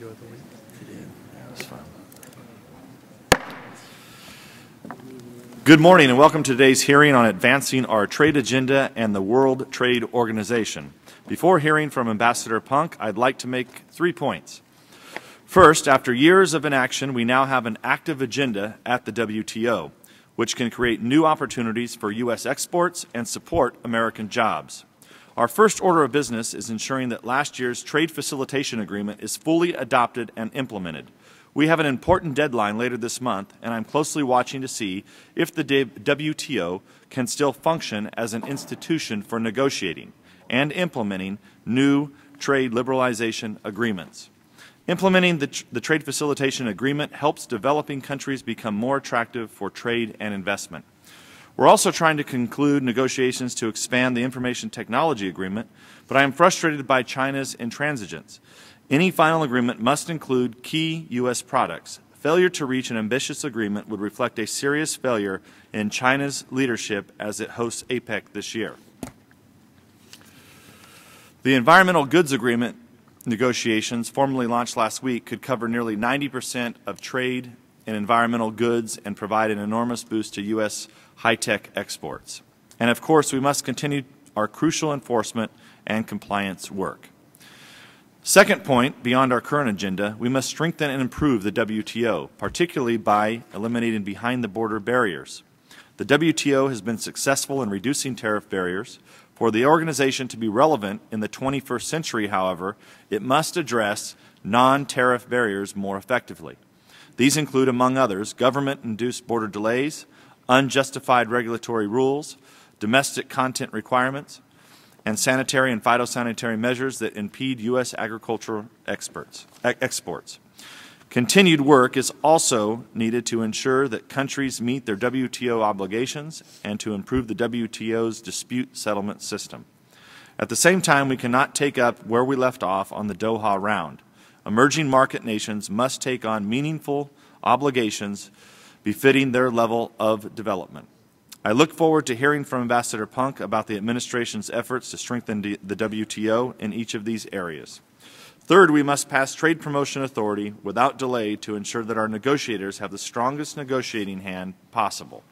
enjoy the week? Did. That was fun. Good morning and welcome to today's hearing on advancing our trade agenda and the World Trade Organization. Before hearing from Ambassador Punke, I'd like to make three points. First, after years of inaction, we now have an active agenda at the WTO, which can create new opportunities for U.S. exports and support American jobs. Our first order of business is ensuring that last year's trade facilitation agreement is fully adopted and implemented. We have an important deadline later this month, and I'm closely watching to see if the WTO can still function as an institution for negotiating and implementing new trade liberalization agreements. Implementing the, the, Trade Facilitation Agreement helps developing countries become more attractive for trade and investment. We're also trying to conclude negotiations to expand the Information Technology Agreement, but I am frustrated by China's intransigence. Any final agreement must include key U.S. products. Failure to reach an ambitious agreement would reflect a serious failure in China's leadership as it hosts APEC this year. The Environmental Goods Agreement negotiations, formally launched last week, could cover nearly 90 percent of trade in environmental goods and provide an enormous boost to U.S. high-tech exports. And of course, we must continue our crucial enforcement and compliance work. Second point, beyond our current agenda, we must strengthen and improve the WTO, particularly by eliminating behind the border barriers. The WTO has been successful in reducing tariff barriers. For the organization to be relevant in the 21st century, however, it must address non tariff barriers more effectively. These include, among others, government induced border delays, unjustified regulatory rules, domestic content requirements, and sanitary and phytosanitary measures that impede U.S. agricultural exports. Continued work is also needed to ensure that countries meet their WTO obligations and to improve the WTO's dispute settlement system. At the same time, we cannot take up where we left off on the Doha round. Emerging market nations must take on meaningful obligations befitting their level of development. I look forward to hearing from Ambassador Punke about the administration's efforts to strengthen the WTO in each of these areas. Third, we must pass trade promotion authority without delay to ensure that our negotiators have the strongest negotiating hand possible.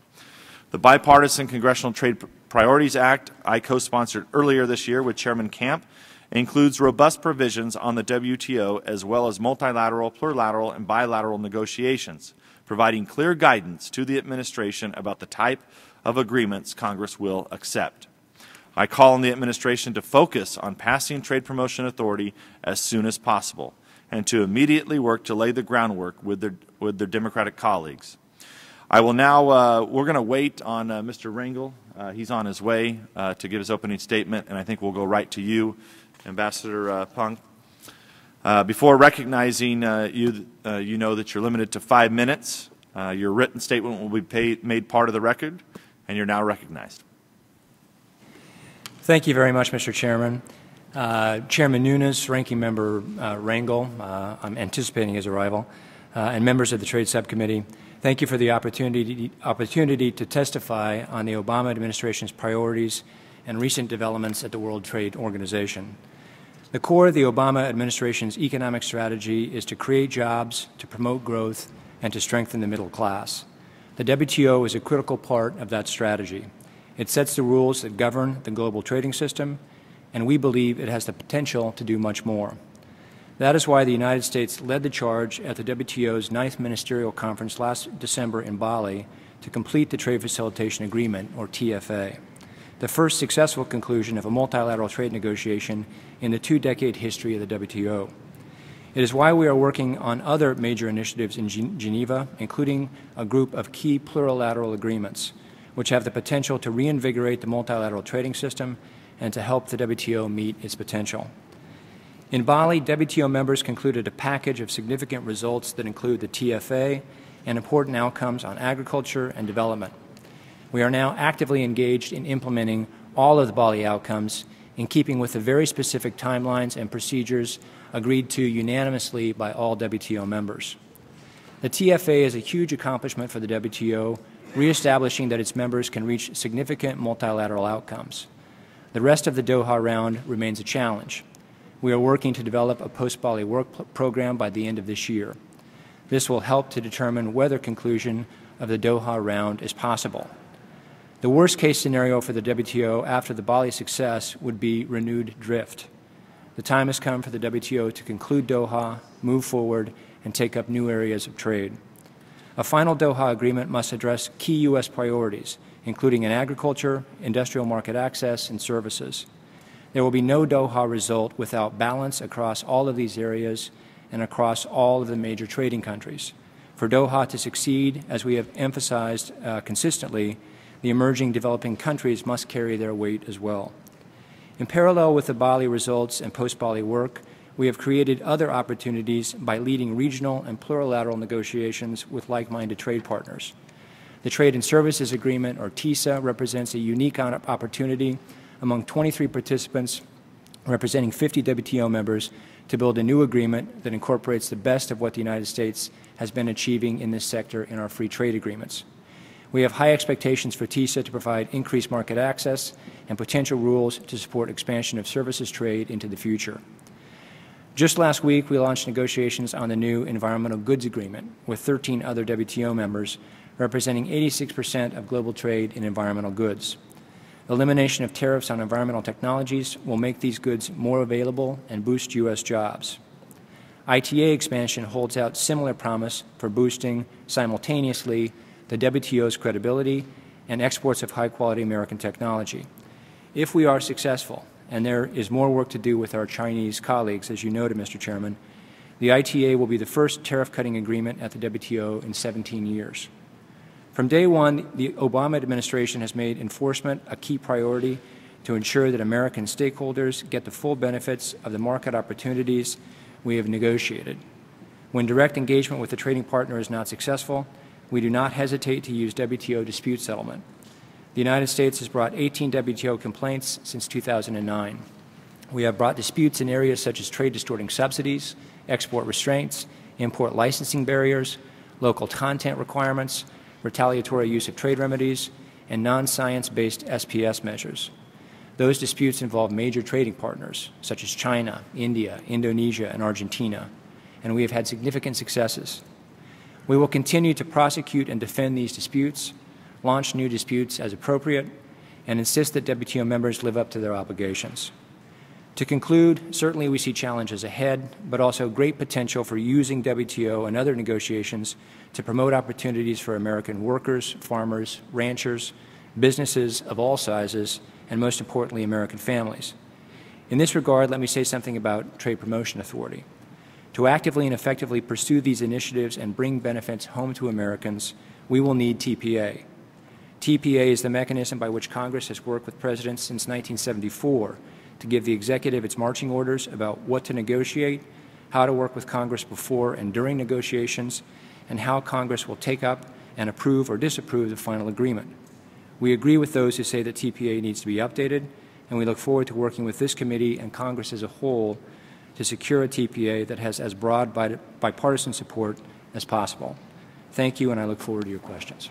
The Bipartisan Congressional Trade Priorities Act I co-sponsored earlier this year with Chairman Camp includes robust provisions on the WTO as well as multilateral, plurilateral, and bilateral negotiations, providing clear guidance to the administration about the type of agreements Congress will accept. I call on the administration to focus on passing trade promotion authority as soon as possible and to immediately work to lay the groundwork with their, with their Democratic colleagues. I will now, uh, we're going to wait on uh, Mr. Rangel. Uh, he's on his way uh, to give his opening statement, and I think we'll go right to you, Ambassador uh, Punke. Uh, before recognizing you, you know that you're limited to five minutes. your written statement will be paid, made part of the record and you're now recognized. Thank you very much, Mr. Chairman. Uh, Chairman Nunes, Ranking Member uh, Rangel, uh, I'm anticipating his arrival, uh, and members of the Trade Subcommittee, thank you for the opportunity, opportunity to testify on the Obama administration's priorities and recent developments at the World Trade Organization. The core of the Obama administration's economic strategy is to create jobs, to promote growth, and to strengthen the middle class. The WTO is a critical part of that strategy. It sets the rules that govern the global trading system, and we believe it has the potential to do much more. That is why the United States led the charge at the WTO's ninth ministerial conference last December in Bali to complete the Trade Facilitation Agreement, or TFA, the first successful conclusion of a multilateral trade negotiation in the two decade history of the WTO. It is why we are working on other major initiatives in Geneva, including a group of key plurilateral agreements, which have the potential to reinvigorate the multilateral trading system and to help the WTO meet its potential. In Bali, WTO members concluded a package of significant results that include the TFA and important outcomes on agriculture and development. We are now actively engaged in implementing all of the Bali outcomes in keeping with the very specific timelines and procedures agreed to unanimously by all WTO members. The TFA is a huge accomplishment for the WTO, reestablishing that its members can reach significant multilateral outcomes. The rest of the Doha round remains a challenge. We are working to develop a post-Bali work program by the end of this year. This will help to determine whether conclusion of the Doha round is possible. The worst case scenario for the WTO after the Bali success would be renewed drift. The time has come for the WTO to conclude Doha, move forward, and take up new areas of trade. A final Doha agreement must address key U.S. priorities, including in agriculture, industrial market access, and services. There will be no Doha result without balance across all of these areas and across all of the major trading countries. For Doha to succeed, as we have emphasized uh, consistently, the emerging developing countries must carry their weight as well. In parallel with the Bali results and post-Bali work, we have created other opportunities by leading regional and plurilateral negotiations with like-minded trade partners. The Trade and Services Agreement, or TISA, represents a unique opportunity among 23 participants representing 50 WTO members to build a new agreement that incorporates the best of what the United States has been achieving in this sector in our free trade agreements. We have high expectations for TISA to provide increased market access and potential rules to support expansion of services trade into the future. Just last week, we launched negotiations on the new Environmental Goods Agreement with 13 other WTO members, representing 86 percent of global trade in environmental goods. Elimination of tariffs on environmental technologies will make these goods more available and boost U.S. jobs. ITA expansion holds out similar promise for boosting simultaneously the WTO's credibility and exports of high-quality American technology. If we are successful, and there is more work to do with our Chinese colleagues, as you noted, Mr. Chairman. The ITA will be the first tariff cutting agreement at the WTO in 17 years. From day one, the Obama administration has made enforcement a key priority to ensure that American stakeholders get the full benefits of the market opportunities we have negotiated. When direct engagement with a trading partner is not successful, we do not hesitate to use WTO dispute settlement. The United States has brought 18 WTO complaints since 2009. We have brought disputes in areas such as trade distorting subsidies, export restraints, import licensing barriers, local content requirements, retaliatory use of trade remedies, and non-science based SPS measures. Those disputes involve major trading partners such as China, India, Indonesia, and Argentina, and we have had significant successes. We will continue to prosecute and defend these disputes launch new disputes as appropriate, and insist that WTO members live up to their obligations. To conclude, certainly we see challenges ahead, but also great potential for using WTO and other negotiations to promote opportunities for American workers, farmers, ranchers, businesses of all sizes, and most importantly, American families. In this regard, let me say something about Trade Promotion Authority. To actively and effectively pursue these initiatives and bring benefits home to Americans, we will need TPA. TPA is the mechanism by which Congress has worked with presidents since 1974 to give the executive its marching orders about what to negotiate, how to work with Congress before and during negotiations, and how Congress will take up and approve or disapprove the final agreement. We agree with those who say that TPA needs to be updated, and we look forward to working with this committee and Congress as a whole to secure a TPA that has as broad bipartisan support as possible. Thank you, and I look forward to your questions.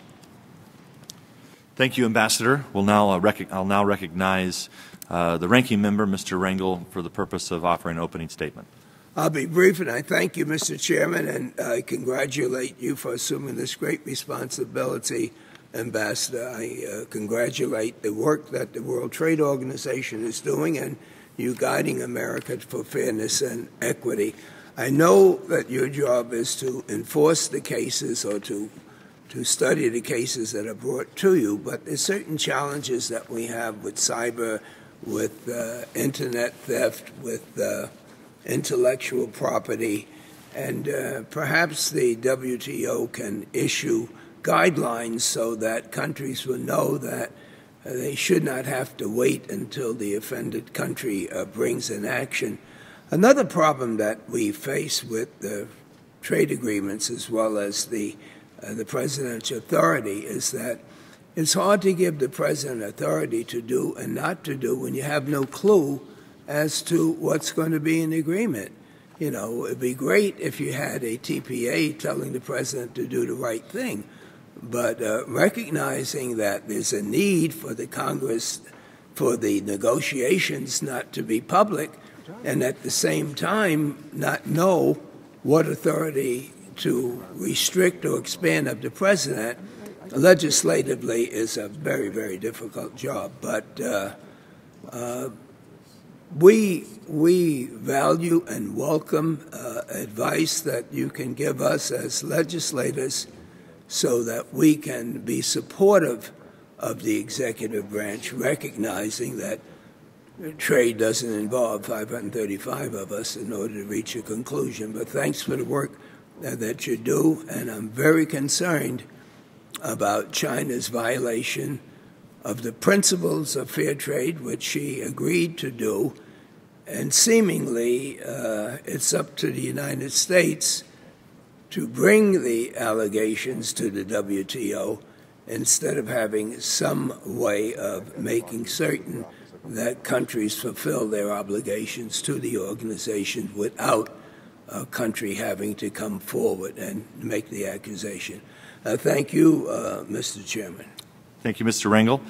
Thank you, Ambassador. We'll now, uh, I'll now recognize uh, the ranking member, Mr. Rangel, for the purpose of offering an opening statement. I'll be brief, and I thank you, Mr. Chairman, and I congratulate you for assuming this great responsibility, Ambassador. I uh, congratulate the work that the World Trade Organization is doing and you guiding America for fairness and equity. I know that your job is to enforce the cases or to to study the cases that are brought to you, but there's certain challenges that we have with cyber, with uh, internet theft, with uh, intellectual property, and uh, perhaps the WTO can issue guidelines so that countries will know that they should not have to wait until the offended country uh, brings an action. Another problem that we face with the trade agreements as well as the uh, the president's authority is that it's hard to give the president authority to do and not to do when you have no clue as to what's going to be in the agreement. You know, it'd be great if you had a TPA telling the president to do the right thing, but uh, recognizing that there's a need for the Congress, for the negotiations not to be public, and at the same time not know what authority to restrict or expand of the president legislatively is a very, very difficult job. But uh, uh, we we value and welcome uh, advice that you can give us as legislators, so that we can be supportive of the executive branch, recognizing that trade doesn't involve 535 of us in order to reach a conclusion. But thanks for the work that you do, and I'm very concerned about China's violation of the principles of fair trade, which she agreed to do, and seemingly uh, it's up to the United States to bring the allegations to the WTO instead of having some way of making certain that countries fulfill their obligations to the organization without a country having to come forward and make the accusation. Uh, thank you, uh, Mr. Chairman. Thank you, Mr. Rangel.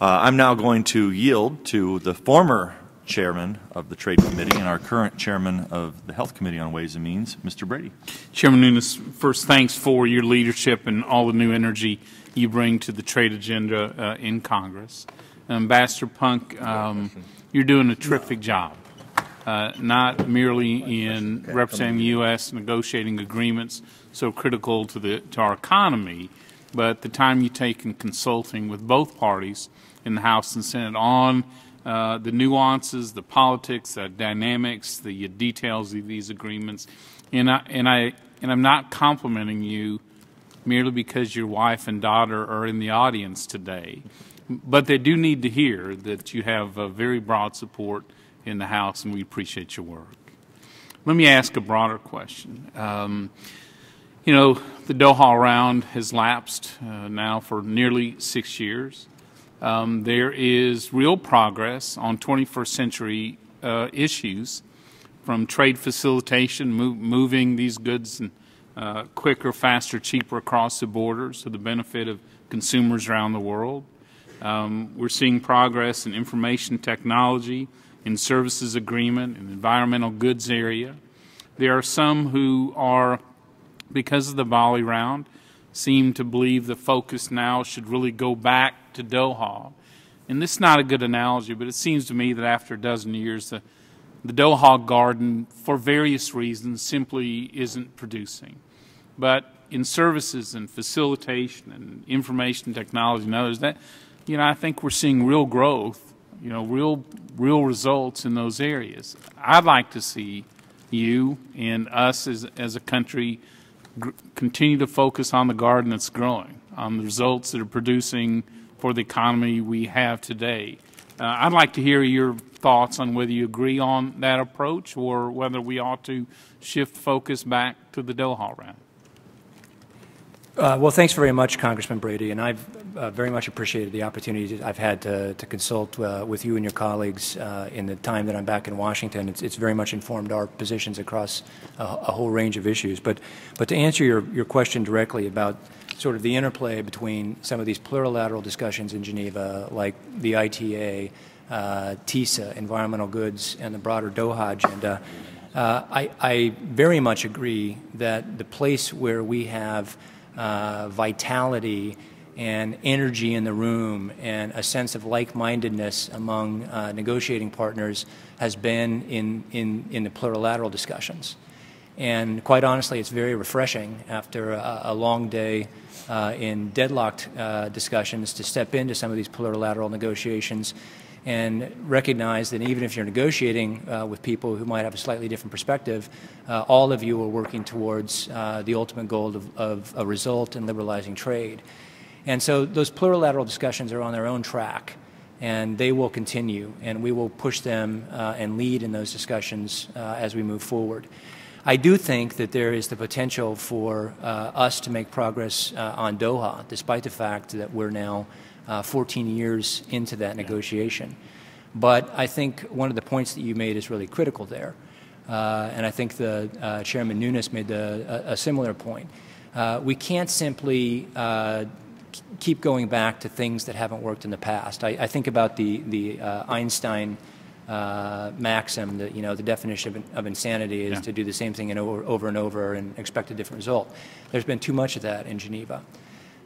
Uh, I'm now going to yield to the former chairman of the Trade Committee and our current chairman of the Health Committee on Ways and Means, Mr. Brady. Chairman Nunes, first, thanks for your leadership and all the new energy you bring to the trade agenda uh, in Congress. Ambassador Punke, um, you're doing a terrific job, uh, not merely in representing the U.S., negotiating agreements so critical to, the, to our economy, but the time you take in consulting with both parties in the House and Senate on uh, the nuances, the politics, the dynamics, the details of these agreements. And, I, and, I, and I'm not complimenting you merely because your wife and daughter are in the audience today. But they do need to hear that you have very broad support in the House, and we appreciate your work. Let me ask a broader question. Um, you know, the Doha round has lapsed uh, now for nearly six years. Um, there is real progress on 21st century uh, issues from trade facilitation, moving these goods and, uh, quicker, faster, cheaper across the borders to the benefit of consumers around the world. Um, we're seeing progress in information technology, in services agreement, in environmental goods area. There are some who are, because of the Bali round, seem to believe the focus now should really go back to Doha. And this is not a good analogy, but it seems to me that after a dozen years, the, the Doha garden, for various reasons, simply isn't producing. But in services and facilitation and information technology and others, that you know, I think we're seeing real growth, you know, real real results in those areas. I'd like to see you and us as as a country continue to focus on the garden that's growing, on the results that are producing for the economy we have today. Uh, I'd like to hear your thoughts on whether you agree on that approach or whether we ought to shift focus back to the Doha round. Uh, well, thanks very much, Congressman Brady, and I've uh, very much appreciated the opportunity I've had to, to consult uh, with you and your colleagues uh, in the time that I'm back in Washington. It's, it's very much informed our positions across a, a, whole range of issues. But, but to answer your, your question directly about sort of the interplay between some of these plurilateral discussions in Geneva, like the ITA, uh, TISA, environmental goods, and the broader Doha agenda, uh, I, I very much agree that the place where we have uh, vitality and energy in the room and a sense of like-mindedness among uh, negotiating partners has been in, in, in the plurilateral discussions. And quite honestly, it's very refreshing after a, a long day uh, in deadlocked uh, discussions to step into some of these plurilateral negotiations and recognize that even if you're negotiating uh, with people who might have a slightly different perspective, uh, all of you are working towards uh, the ultimate goal of, of, a result in liberalizing trade. And so those plurilateral discussions are on their own track, and they will continue, and we will push them uh, and lead in those discussions uh, as we move forward. I do think that there is the potential for uh, us to make progress on Doha, despite the fact that we're now uh, 14 years into that negotiation. But I think one of the points that you made is really critical there. Uh, and I think the uh, Chairman Nunes made the, a, a, similar point. Uh, we can't simply uh, keep going back to things that haven't worked in the past. I, I think about the, the uh, Einstein uh, maxim that you know the definition of, of insanity is Yeah. to do the same thing over, over and over and expect a different result. There's been too much of that in Geneva.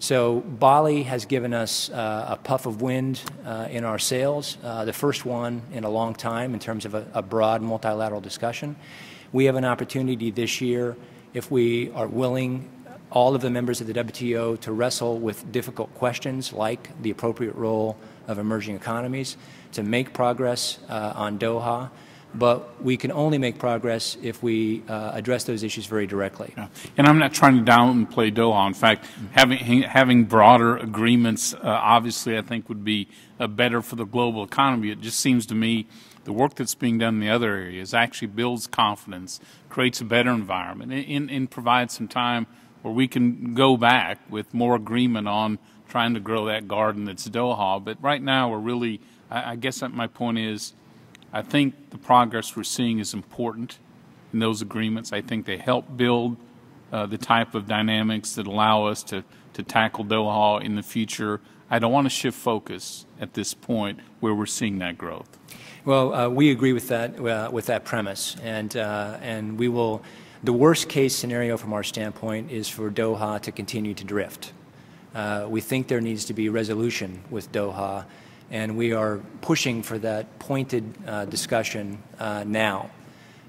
So Bali has given us uh, a puff of wind uh, in our sails, uh, the first one in a long time in terms of a, a broad multilateral discussion. We have an opportunity this year, if we are willing, all of the members of the WTO to wrestle with difficult questions like the appropriate role of emerging economies, to make progress uh, on Doha. But we can only make progress if we uh, address those issues very directly. Yeah. And I'm not trying to downplay Doha. In fact, having having broader agreements, uh, obviously, I think would be uh, better for the global economy. It just seems to me the work that's being done in the other areas actually builds confidence, creates a better environment, and, and, and provides some time where we can go back with more agreement on trying to grow that garden that's Doha. But right now, we're really, I, I guess my point is, I think the progress we're seeing is important in those agreements. I think they help build uh, the type of dynamics that allow us to, to tackle Doha in the future. I don't want to shift focus at this point where we're seeing that growth. Well, uh, we agree with that uh, with that premise, and uh, and we will. The worst case scenario from our standpoint is for Doha to continue to drift. Uh, we think there needs to be resolution with Doha, and we are pushing for that pointed uh, discussion uh, now.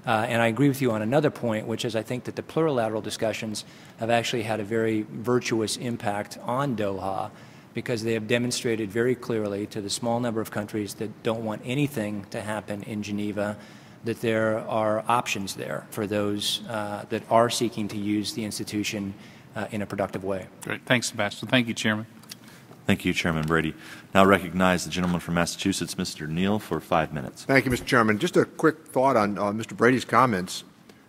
Uh, and I agree with you on another point, which is I think that the plurilateral discussions have actually had a very virtuous impact on Doha because they have demonstrated very clearly to the small number of countries that don't want anything to happen in Geneva that there are options there for those uh, that are seeking to use the institution uh, in a productive way. Great. Thanks, Sebastian. Thank you, Chairman. Thank you, Chairman Brady. Now recognize the gentleman from Massachusetts, Mr. Neal, for five minutes. Thank you, Mr. Chairman. Just a quick thought on uh, Mr. Brady's comments.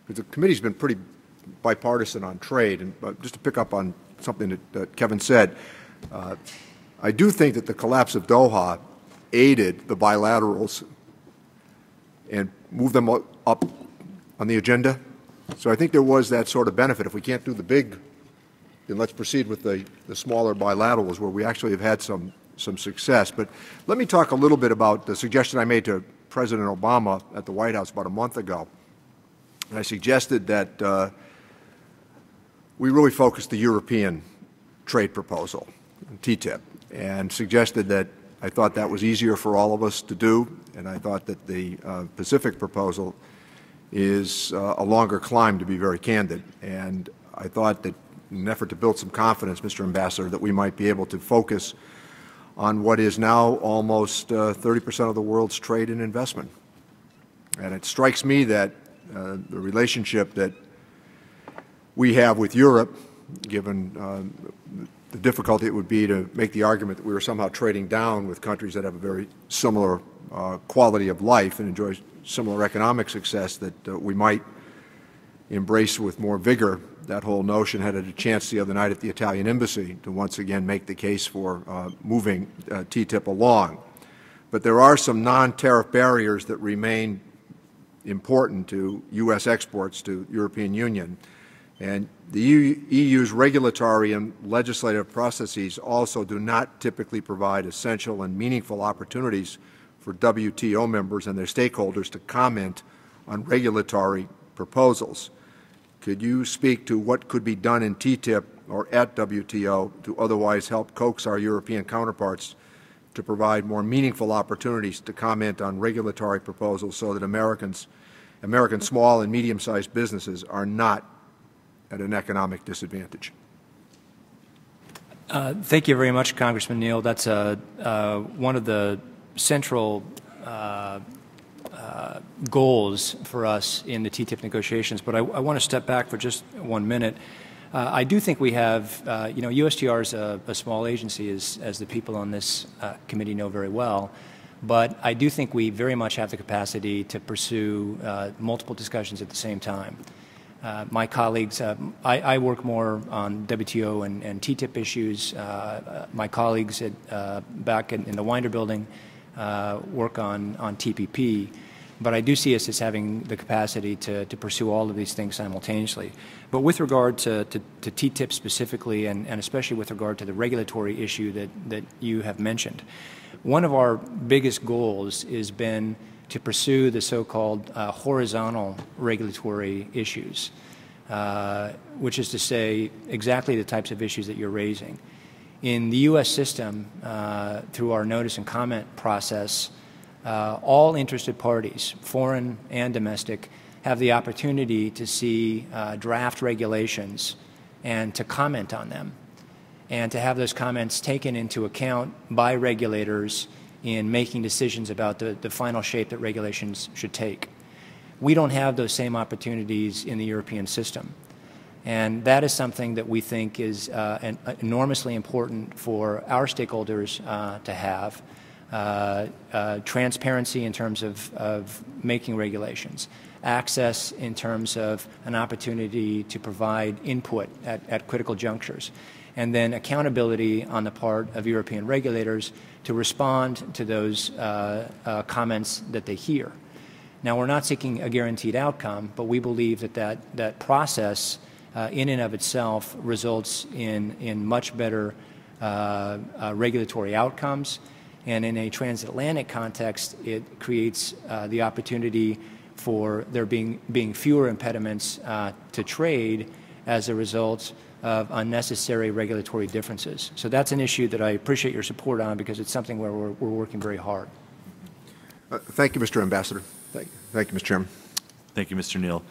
The committee's been pretty bipartisan on trade, and uh, just to pick up on something that, that Kevin said, uh, I do think that the collapse of Doha aided the bilaterals and moved them up on the agenda. So I think there was that sort of benefit. If we can't do the big, then let's proceed with the, the smaller bilaterals where we actually have had some, some success. But let me talk a little bit about the suggestion I made to President Obama at the White House about a month ago. And I suggested that uh, we really focus the European trade proposal, TTIP, and suggested that I thought that was easier for all of us to do, and I thought that the uh, Pacific proposal is uh, a longer climb, to be very candid. And I thought that in an effort to build some confidence, Mr. Ambassador, that we might be able to focus on what is now almost uh, 30 percent of the world's trade and investment. And it strikes me that uh, the relationship that we have with Europe, given um, the difficulty it would be to make the argument that we were somehow trading down with countries that have a very similar uh, quality of life and enjoy similar economic success, that uh, we might embrace with more vigor that whole notion. Had a chance the other night at the Italian embassy to once again make the case for uh, moving uh, TTIP along. But there are some non-tariff barriers that remain important to U.S. exports to European Union. And the EU's regulatory and legislative processes also do not typically provide essential and meaningful opportunities for WTO members and their stakeholders to comment on regulatory proposals. Could you speak to what could be done in TTIP or at WTO to otherwise help coax our European counterparts to provide more meaningful opportunities to comment on regulatory proposals so that Americans, American small and medium-sized businesses are not at an economic disadvantage? Uh, thank you very much, Congressman Neal. That's uh, uh, one of the central uh, uh, goals for us in the TTIP negotiations. But I, I want to step back for just one minute. Uh, I do think we have, you know, USTR is a, a small agency, as, as the people on this committee know very well. But I do think we very much have the capacity to pursue multiple discussions at the same time. Uh, my colleagues, uh, I, I, work more on WTO and, and TTIP issues. Uh, my colleagues at, back in, in, the Winder building work on, on TPP. But I do see us as having the capacity to, to pursue all of these things simultaneously. But with regard to, to, to TTIP specifically, and, and especially with regard to the regulatory issue that, that you have mentioned, one of our biggest goals has been to pursue the so-called uh, horizontal regulatory issues, uh, which is to say exactly the types of issues that you're raising. In the U.S. system, uh, through our notice and comment process, uh, all interested parties, foreign and domestic, have the opportunity to see uh, draft regulations and to comment on them and to have those comments taken into account by regulators in making decisions about the, the final shape that regulations should take. We don't have those same opportunities in the European system. And that is something that we think is uh, an, uh, enormously important for our stakeholders uh, to have. Uh, uh, transparency in terms of, of making regulations, access in terms of an opportunity to provide input at, at critical junctures, and then accountability on the part of European regulators to respond to those uh, uh, comments that they hear. Now, we're not seeking a guaranteed outcome, but we believe that that, that process uh, in and of itself results in, in much better regulatory outcomes. And in a transatlantic context, it creates uh, the opportunity for there being, being fewer impediments to trade as a result of unnecessary regulatory differences. So that's an issue that I appreciate your support on because it's something where we're, we're working very hard. Uh, thank you, Mr. Ambassador. Thank, thank you, Mr. Chairman. Thank you, Mr. Neal.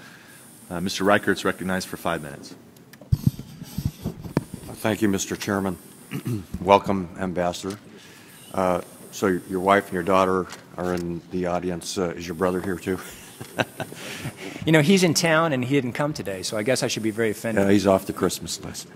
Uh, Mr. Reichert's recognized for five minutes. Thank you, Mr. Chairman. Welcome, Ambassador. Uh, so your wife and your daughter are in the audience. Uh, is your brother here too? you know, he's in town and he didn't come today, so I guess I should be very offended. Yeah, he's off the Christmas list.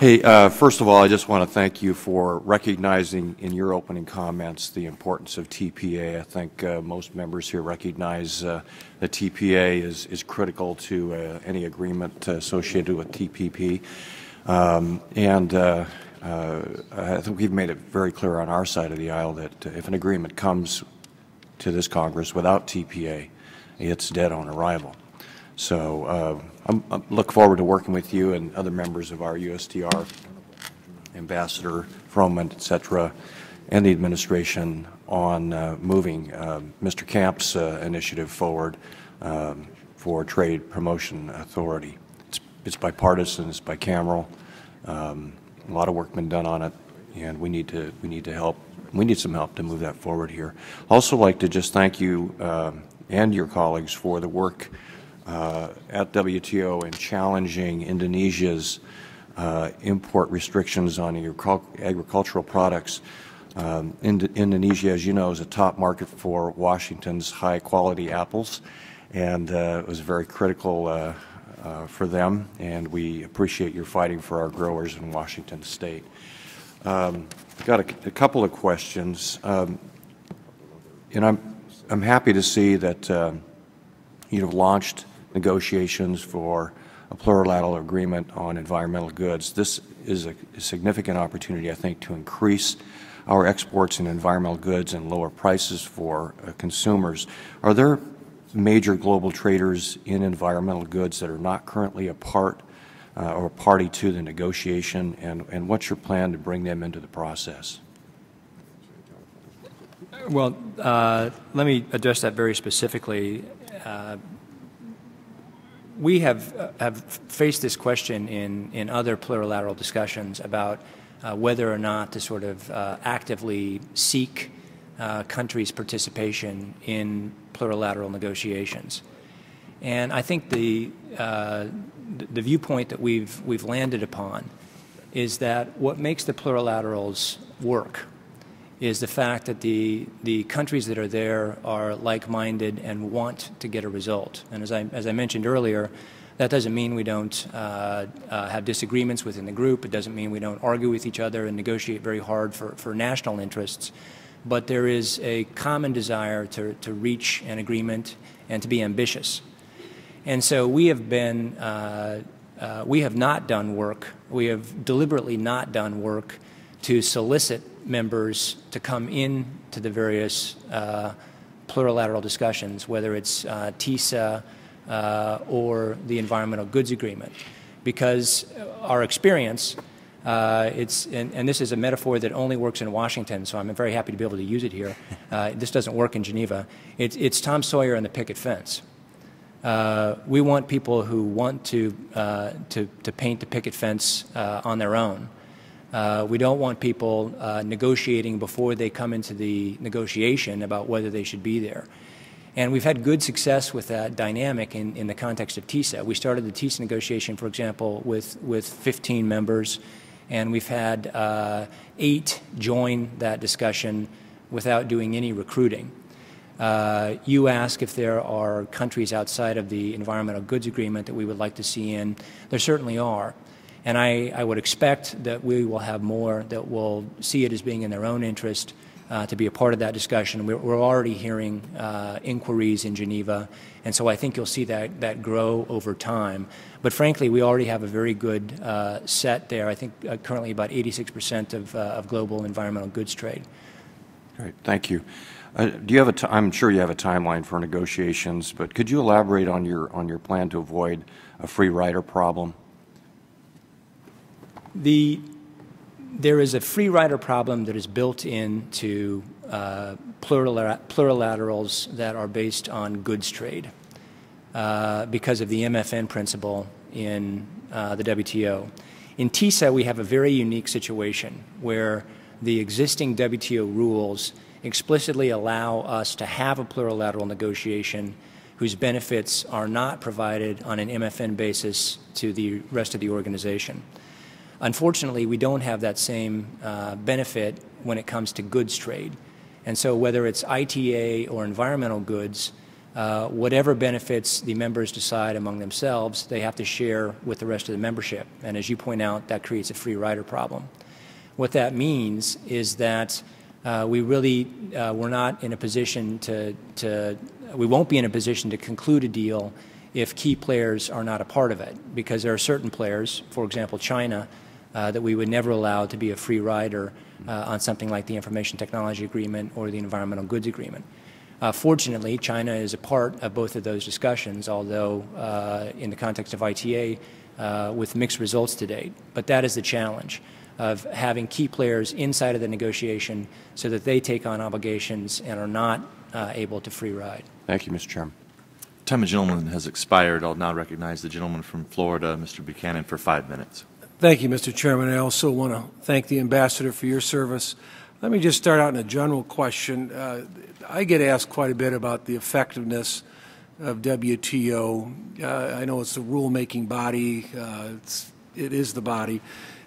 Hey, uh, first of all, I just want to thank you for recognizing in your opening comments the importance of TPA. I think uh, most members here recognize uh, that TPA is, is critical to uh, any agreement associated with TPP. Um, and uh, uh, I think we've made it very clear on our side of the aisle that if an agreement comes to this Congress without TPA, it's dead on arrival. So uh, I look forward to working with you and other members of our USTR, Ambassador Froman, et cetera, and the administration on uh, moving uh, Mr. Camp's uh, initiative forward um, for Trade Promotion Authority. It's, it's bipartisan, it's bicameral. Um, a lot of work has been done on it, and we need to we need to help. We need some help to move that forward here. Also, like to just thank you um, and your colleagues for the work uh, at WTO in challenging Indonesia's uh, import restrictions on agricultural products. Um, Ind Indonesia, as you know, is a top market for Washington's high-quality apples, and uh, it was a very critical uh, uh, for them, and we appreciate your fighting for our growers in Washington State. Um, got a, a, couple of questions, um, and I'm I'm happy to see that uh, you've launched negotiations for a plurilateral agreement on environmental goods. This is a, a significant opportunity, I think, to increase our exports in environmental goods and lower prices for uh, consumers. Are there major global traders in environmental goods that are not currently a part uh, or party to the negotiation, and, and what's your plan to bring them into the process? Well, uh, let me address that very specifically. Uh, we have uh, have faced this question in in other plurilateral discussions about uh, whether or not to sort of uh, actively seek uh, countries' participation in plurilateral negotiations. And I think the the viewpoint that we've we've landed upon is that what makes the plurilaterals work is the fact that the, the countries that are there are like-minded and want to get a result. And as I, as I mentioned earlier, that doesn't mean we don't uh, uh, have disagreements within the group. It doesn't mean we don't argue with each other and negotiate very hard for, for national interests. But there is a common desire to, to reach an agreement and to be ambitious. And so we have been, uh, uh we have not done work, we have deliberately not done work to solicit members to come in to the various uh, plurilateral discussions, whether it's uh, TISA uh, or the Environmental Goods Agreement, because our experience Uh, it's, and, and, this is a metaphor that only works in Washington, so I'm very happy to be able to use it here. Uh, this doesn't work in Geneva. It's, it's Tom Sawyer and the picket fence. Uh, we want people who want to, uh, to, to, paint the picket fence uh, on their own. Uh, we don't want people negotiating before they come into the negotiation about whether they should be there. And we've had good success with that dynamic in, in the context of TISA. We started the TISA negotiation, for example, with, with 15 members, and we've had uh, eight join that discussion without doing any recruiting. Uh, you ask if there are countries outside of the environmental goods agreement that we would like to see in. There certainly are. And I, I would expect that we will have more that will see it as being in their own interest uh, to be a part of that discussion. We're, we're already hearing uh, inquiries in Geneva, and so I think you'll see that, that grow over time. But frankly, we already have a very good uh, set there. I think uh, currently about 86% of, uh, of global environmental goods trade. Great, thank you. Uh, do you have a? T- I'm sure you have a timeline for negotiations, but could you elaborate on your on your plan to avoid a free rider problem? The there is a free rider problem that is built into uh, plurilaterals that are based on goods trade uh, because of the MFN principle in uh, the WTO. In TISA, we have a very unique situation where the existing WTO rules explicitly allow us to have a plurilateral negotiation whose benefits are not provided on an MFN basis to the rest of the organization. Unfortunately, we don't have that same uh, benefit when it comes to goods trade. And so, whether it's ITA or environmental goods, uh, whatever benefits the members decide among themselves, they have to share with the rest of the membership. And as you point out, that creates a free rider problem. What that means is that uh, we really uh, we're not in a position to, to we won't be in a position to conclude a deal if key players are not a part of it because there are certain players, for example, China, uh, that we would never allow to be a free rider uh, on something like the Information Technology Agreement or the Environmental Goods Agreement. Uh, fortunately, China is a part of both of those discussions, although uh, in the context of ITA, uh, with mixed results to date. But that is the challenge of having key players inside of the negotiation so that they take on obligations and are not uh, able to free ride. Thank you, Mr. Chairman. Time of gentleman has expired. I'll now recognize the gentleman from Florida, Mr. Buchanan, for five minutes. Thank you, Mr. Chairman. I also want to thank the ambassador for your service. Let me just start out in a general question. Uh, I get asked quite a bit about the effectiveness of WTO. Uh, I know it's the rulemaking body. Uh, it's, it is the body,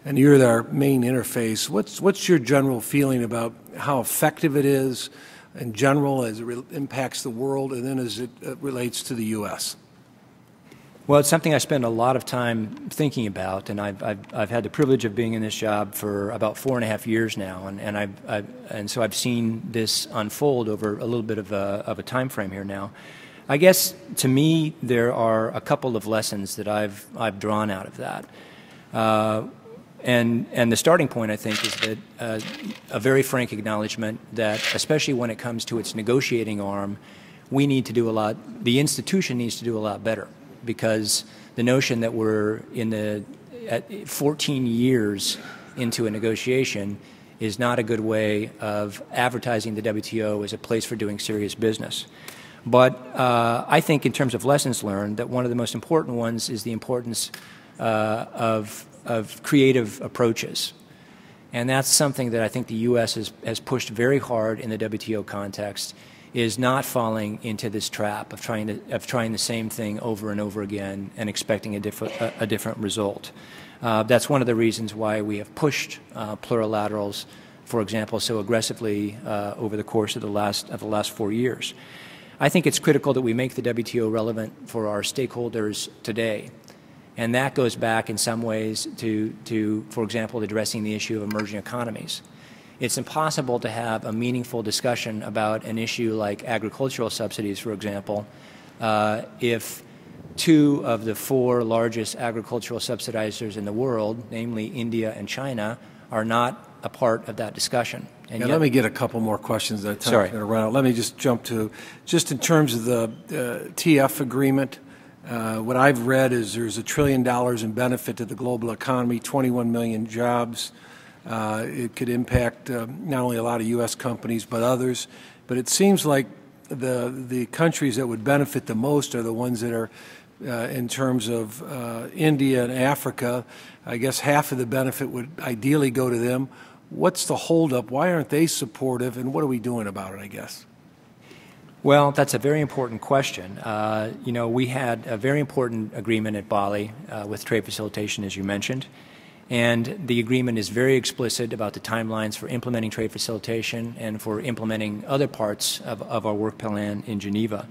and you're our main interface. What's what's your general feeling about how effective it is, in general, as it impacts the world, and then as it uh, relates to the U.S. Well, it's something I spend a lot of time thinking about, and I've, I've, I've, had the privilege of being in this job for about four and a half years now, and, and, I've, I've and so I've seen this unfold over a little bit of a, of a time frame here now. I guess to me, there are a couple of lessons that I've, I've drawn out of that. Uh, and, and the starting point, I think, is that uh, a very frank acknowledgement that, especially when it comes to its negotiating arm, we need to do a lot, the institution needs to do a lot better because the notion that we're in the at 14 years into a negotiation is not a good way of advertising the WTO as a place for doing serious business. But uh, I think, in terms of lessons learned, that one of the most important ones is the importance uh, of, of creative approaches. And that's something that I think the U.S. has, has pushed very hard in the WTO context is not falling into this trap of trying to, of trying the same thing over and over again and expecting a different a, a different result. Uh, that's one of the reasons why we have pushed uh, plurilaterals, for example, so aggressively uh, over the course of the last of the last four years. I think it's critical that we make the WTO relevant for our stakeholders today. And that goes back in some ways to, to, for example, addressing the issue of emerging economies it's impossible to have a meaningful discussion about an issue like agricultural subsidies, for example, uh, if two of the four largest agricultural subsidizers in the world, namely India and China, are not a part of that discussion. And yeah, yet, let me get a couple more questions that I'm going to run out. Let me just jump to just in terms of the uh, TF agreement. Uh, what I've read is there's a trillion dollars in benefit to the global economy, 21 million jobs. Uh, it could impact uh, not only a lot of U.S. companies but others. But it seems like the the countries that would benefit the most are the ones that are uh, in terms of uh, India and Africa. I guess half of the benefit would ideally go to them. What's the holdup? Why aren't they supportive? And what are we doing about it? I guess. Well, that's a very important question. Uh, you know, we had a very important agreement at Bali uh, with trade facilitation, as you mentioned, and the agreement is very explicit about the timelines for implementing trade facilitation and for implementing other parts of, of our work plan in Geneva.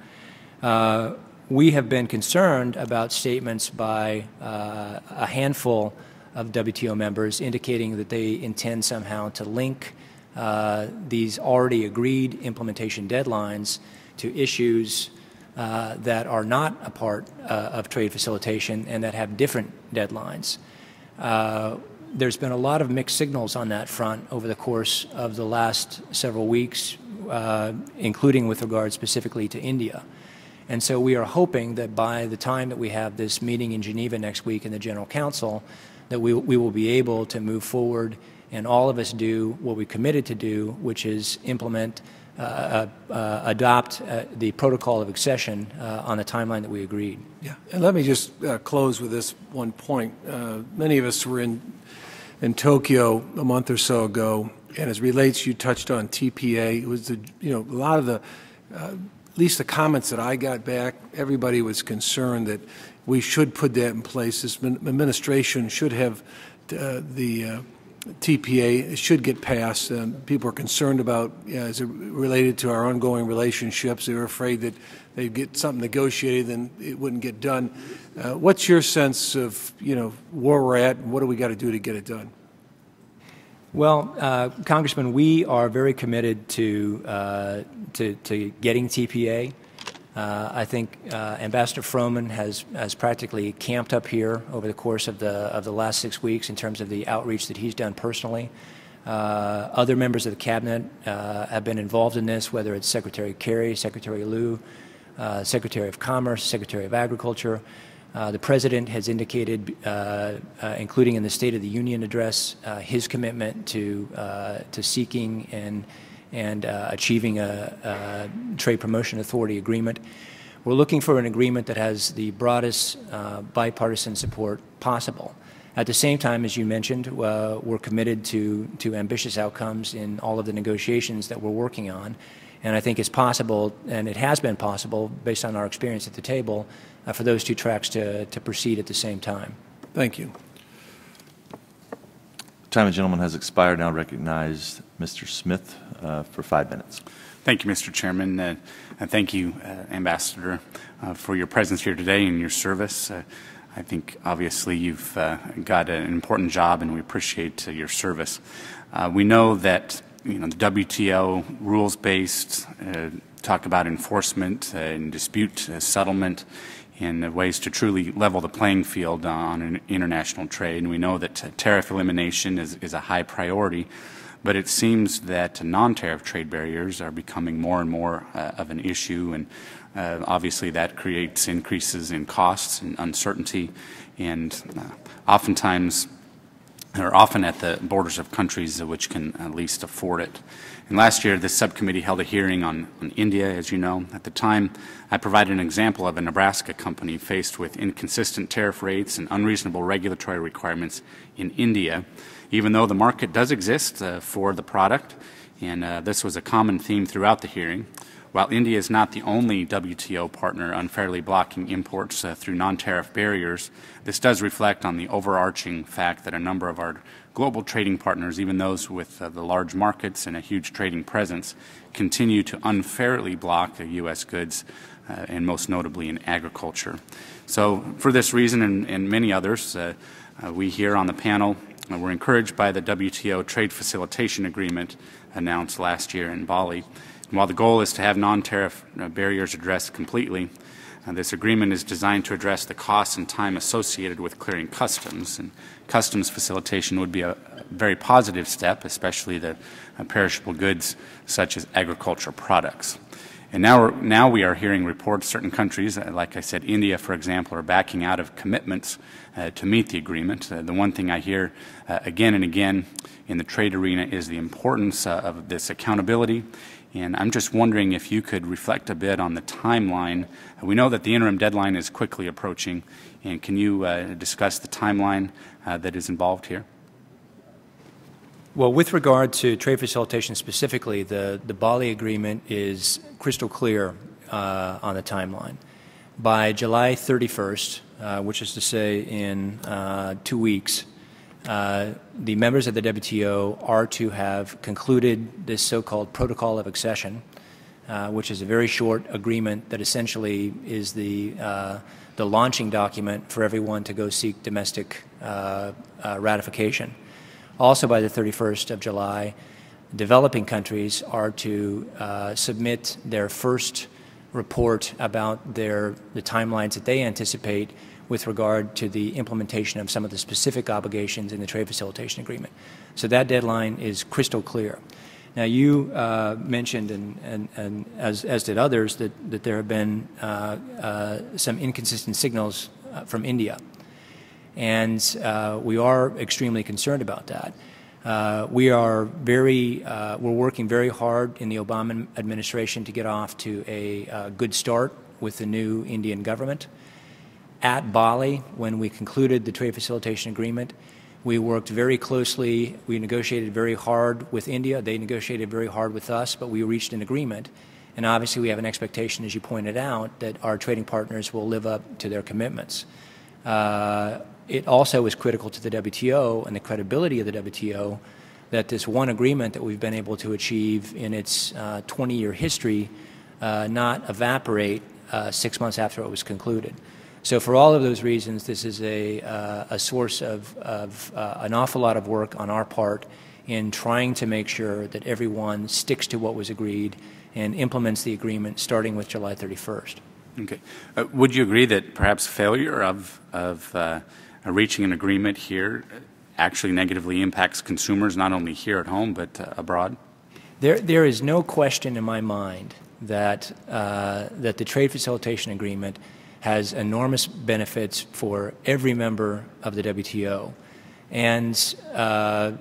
Uh, we have been concerned about statements by uh, a handful of WTO members indicating that they intend somehow to link uh, these already agreed implementation deadlines to issues uh, that are not a part uh, of trade facilitation and that have different deadlines. There's been a lot of mixed signals on that front over the course of the last several weeks, uh, including with regard specifically to India. And so we are hoping that by the time that we have this meeting in Geneva next week in the General Council, that we, we will be able to move forward and all of us do what we committed to do, which is implement uh, uh, uh, adopt the protocol of accession on the timeline that we agreed. Yeah, and let me just close with this one point. many of us were in in Tokyo a month or so ago, and as relates, you touched on TPA. It was the you know a lot of the at least the comments that I got back, everybody was concerned that we should put that in place. This administration should have uh, the uh, TPA should get passed. Um, people are concerned about, as it related to our ongoing relationships. They're afraid that they'd get something negotiated and it wouldn't get done. Uh, what's your sense of, you know, where we're at and what do we got to do to get it done? Well, uh, Congressman, we are very committed to, uh, to, to getting TPA. Uh, I think uh, Ambassador Froman has, has practically camped up here over the course of the, of the last six weeks in terms of the outreach that he's done personally. Uh, other members of the cabinet uh, have been involved in this, whether it's Secretary Kerry, Secretary Lew, uh, Secretary of Commerce, Secretary of Agriculture. Uh, the President has indicated, including in the State of the Union address, his commitment to, to seeking and and uh, achieving a, a, trade promotion authority agreement. We're looking for an agreement that has the broadest uh, bipartisan support possible. At the same time, as you mentioned, uh, we're committed to, to ambitious outcomes in all of the negotiations that we're working on. And I think it's possible, and it has been possible, based on our experience at the table, uh, for those two tracks to, to proceed at the same time. Thank you. Time of gentleman has expired. Now recognize Mr. Smith uh, for five minutes. Thank you, Mr. Chairman. Uh, and thank you, uh, Ambassador, uh, for your presence here today and your service. Uh, I think obviously you've uh, got an important job and we appreciate your service. we know that you know, the WTO rules-based talk about enforcement and dispute settlement and ways to truly level the playing field on international trade. And we know that tariff elimination is, is a high priority but it seems that non-tariff trade barriers are becoming more and more uh, of an issue, and uh, obviously that creates increases in costs and uncertainty, and uh, oftentimes are often at the borders of countries which can at least afford it. And last year, this subcommittee held a hearing on, on India, as you know. At the time, I provided an example of a Nebraska company faced with inconsistent tariff rates and unreasonable regulatory requirements in India even though the market does exist uh, for the product, and uh, this was a common theme throughout the hearing. While India is not the only WTO partner unfairly blocking imports uh, through non-tariff barriers, this does reflect on the overarching fact that a number of our global trading partners, even those with uh, the large markets and a huge trading presence, continue to unfairly block U.S. goods, uh, and most notably in agriculture. So for this reason and, and many others, uh, we here on the panel we're encouraged by the WTO Trade Facilitation Agreement announced last year in Bali. And while the goal is to have non-tariff uh, barriers addressed completely, this agreement is designed to address the costs and time associated with clearing customs. And customs facilitation would be a very positive step, especially the uh, perishable goods such as agricultural products. And now, now we are hearing reports certain countries, uh, like I said, India, for example, are backing out of commitments uh, to meet the agreement. Uh, the one thing I hear uh, again and again in the trade arena is the importance uh, of this accountability. And I'm just wondering if you could reflect a bit on the timeline. Uh, we know that the interim deadline is quickly approaching. And can you discuss the timeline that is involved here? Well, with regard to trade facilitation specifically, the, the Bali agreement is crystal clear uh, on the timeline. By July 31st, uh, which is to say in uh, two weeks, uh, the members of the WTO are to have concluded this so-called Protocol of Accession, uh, which is a very short agreement that essentially is the, uh, the launching document for everyone to go seek domestic ratification. Also, by the 31st of July, developing countries are to uh, submit their first report about their, the timelines that they anticipate with regard to the implementation of some of the specific obligations in the trade facilitation agreement. So that deadline is crystal clear. Now, you uh, mentioned, and, and, and as, as, did others, that, that there have been uh, uh, some inconsistent signals uh, from India and uh, we are extremely concerned about that. Uh, we are very, we're working very hard in the Obama administration to get off to a good start with the new Indian government. At Bali, when we concluded the trade facilitation agreement, we worked very closely. We negotiated very hard with India. They negotiated very hard with us, but we reached an agreement. And obviously, we have an expectation, as you pointed out, that our trading partners will live up to their commitments. Uh, it also is critical to the WTO and the credibility of the WTO that this one agreement that we've been able to achieve in its 20 uh, year history uh, not evaporate uh, six months after it was concluded. So, for all of those reasons, this is a, uh, a source of, of uh, an awful lot of work on our part in trying to make sure that everyone sticks to what was agreed and implements the agreement starting with July 31st. Okay. Uh, would you agree that perhaps failure of, of uh, reaching an agreement here actually negatively impacts consumers not only here at home but uh, abroad? There, there is no question in my mind that, uh, that the trade facilitation agreement has enormous benefits for every member of the WTO. And, uh,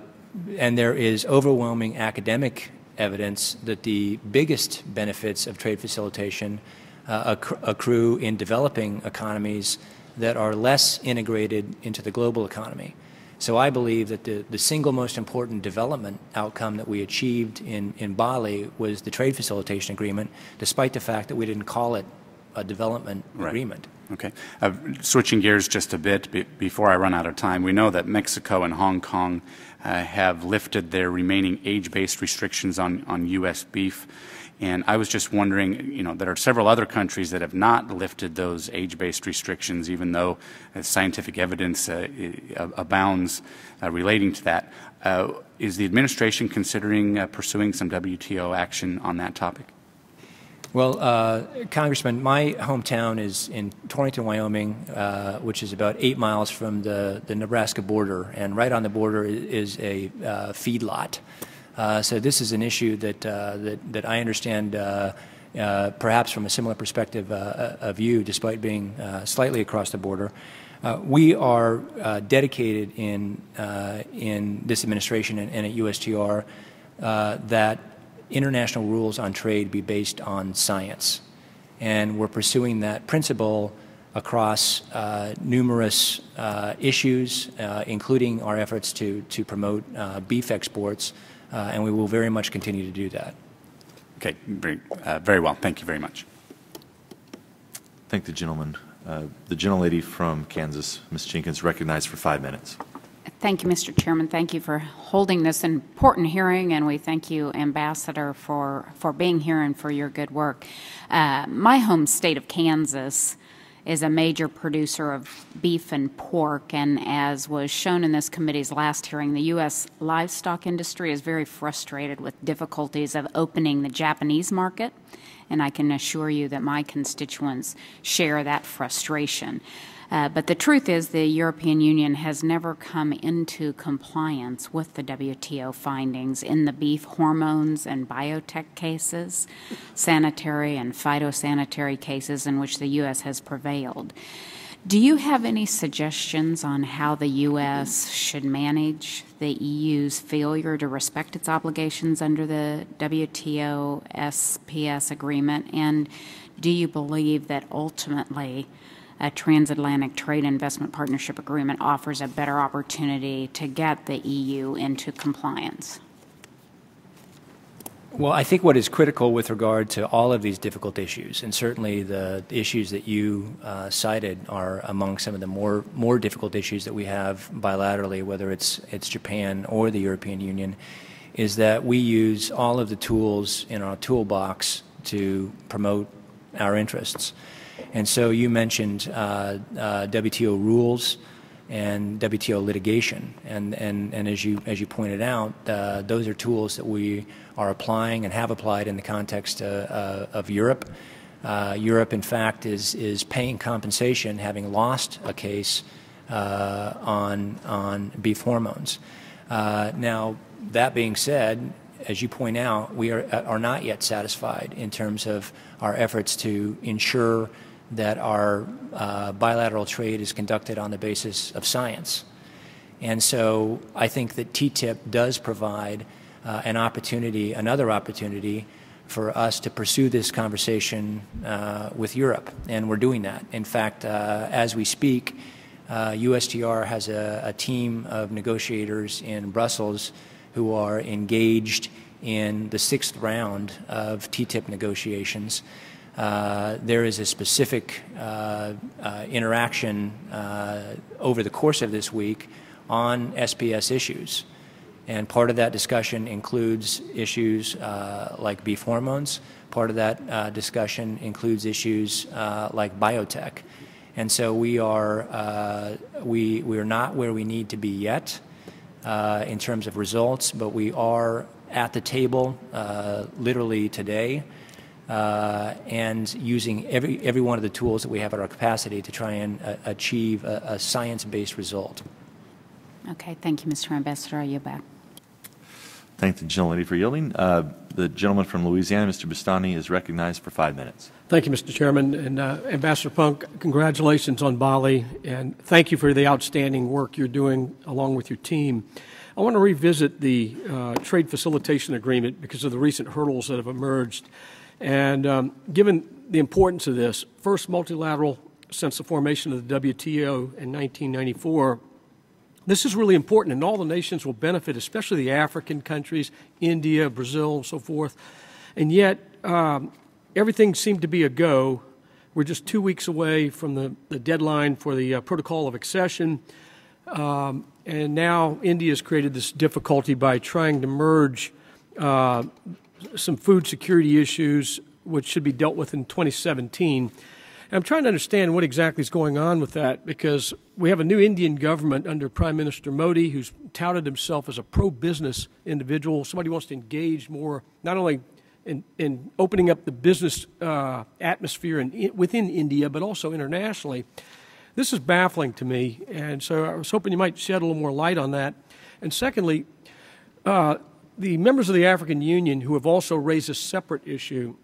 and there is overwhelming academic evidence that the biggest benefits of trade facilitation uh, accrue in developing economies that are less integrated into the global economy. So I believe that the, the single most important development outcome that we achieved in, in Bali was the trade facilitation agreement, despite the fact that we didn't call it a development right. agreement. Okay. Uh, switching gears just a bit be before I run out of time, we know that Mexico and Hong Kong uh, have lifted their remaining age-based restrictions on, on U.S. beef. And I was just wondering, you know, there are several other countries that have not lifted those age-based restrictions, even though uh, scientific evidence uh, abounds uh, relating to that. Uh, is the administration considering uh, pursuing some WTO action on that topic? Well, uh, Congressman, my hometown is in Torrington, Wyoming, which is about eight miles from the, the Nebraska border, and right on the border is a feedlot. Uh, so this is an issue that, uh, that, that I understand uh, uh perhaps from a similar perspective uh, uh, of you, despite being slightly across the border. we are dedicated in, in this administration and, and at USTR that international rules on trade be based on science. And we're pursuing that principle across uh, numerous uh, issues, uh, including our efforts to, to promote beef exports uh, and we will very much continue to do that. Okay, very, uh, very well. Thank you very much. Thank the gentleman. Uh, the gentlelady from Kansas, Ms. Jenkins, recognized for five minutes. Thank you, Mr. Chairman. Thank you for holding this important hearing, and we thank you, Ambassador, for, for being here and for your good work. Uh, my home state of Kansas is a major producer of beef and pork, and as was shown in this committee's last hearing, the U.S. livestock industry is very frustrated with difficulties of opening the Japanese market, and I can assure you that my constituents share that frustration. Uh, but the truth is, the European Union has never come into compliance with the WTO findings in the beef hormones and biotech cases, sanitary and phytosanitary cases in which the U.S. has prevailed. Do you have any suggestions on how the U.S. should manage the EU's failure to respect its obligations under the WTO SPS agreement? And do you believe that ultimately a transatlantic trade investment partnership agreement offers a better opportunity to get the EU into compliance? Well, I think what is critical with regard to all of these difficult issues, and certainly the issues that you uh, cited are among some of the more more difficult issues that we have bilaterally, whether it's it's Japan or the European Union, is that we use all of the tools in our toolbox to promote our interests. And so you mentioned uh, uh, WTO rules and WTO litigation, and, and, and as you as you pointed out, uh, those are tools that we are applying and have applied in the context uh, uh, of Europe. Uh, Europe, in fact, is is paying compensation, having lost a case on on beef hormones. now, that being said, as you point out, we are, are not yet satisfied in terms of our efforts to ensure that our uh, bilateral trade is conducted on the basis of science. And so I think that TTIP does provide uh, an opportunity, another opportunity, for us to pursue this conversation uh, with Europe. And we're doing that. In fact, uh, as we speak, USTR uh, has a, a team of negotiators in Brussels who are engaged in the sixth round of TTIP negotiations. Uh, there is a specific uh, uh, interaction uh, over the course of this week on SPS issues. And part of that discussion includes issues uh, like beef hormones. Part of that discussion includes issues like biotech. And so we are, we, we are not where we need to be yet in terms of results, but we are at the table literally today uh, and using every, every one of the tools that we have at our capacity to try and uh, achieve a, a science-based result. Okay, thank you, Mr. Ambassador. Are you back? Thank the gentlelady for yielding. Uh, the gentleman from Louisiana, Mr. Boustany, is recognized for five minutes. Thank you, Mr. Chairman. And uh, Ambassador Punke, congratulations on Bali, and thank you for the outstanding work you're doing along with your team. I want to revisit the uh, trade facilitation agreement because of the recent hurdles that have emerged. And um, given the importance of this, first multilateral since the formation of the WTO in 1994, this is really important, and all the nations will benefit, especially the African countries, India, Brazil, and so forth. And yet, um, everything seemed to be a go. We're just two weeks away from the, the deadline for the uh, protocol of accession. Um, and now India has created this difficulty by trying to merge uh, some food security issues which should be dealt with in 2017. And I'm trying to understand what exactly is going on with that because we have a new Indian government under Prime Minister Modi who's touted himself as a pro business individual, somebody who wants to engage more, not only in, in opening up the business uh, atmosphere in, within India, but also internationally. This is baffling to me, and so I was hoping you might shed a little more light on that. And secondly, uh, the members of the African Union who have also raised a separate issue,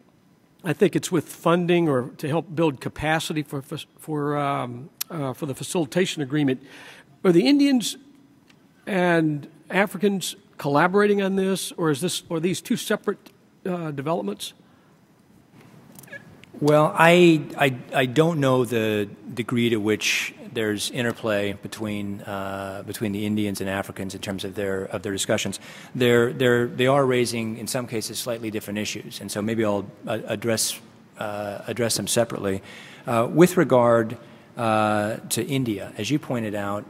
I think it's with funding or to help build capacity for, for, um, uh, for the facilitation agreement. Are the Indians and Africans collaborating on this, or is this, or are these two separate uh, developments? Well, I, I, I don't know the degree to which there's interplay between uh, between the Indians and Africans in terms of their of their discussions. They're they're they are raising in some cases slightly different issues, and so maybe I'll uh, address uh, address them separately. Uh, with regard uh, to India, as you pointed out.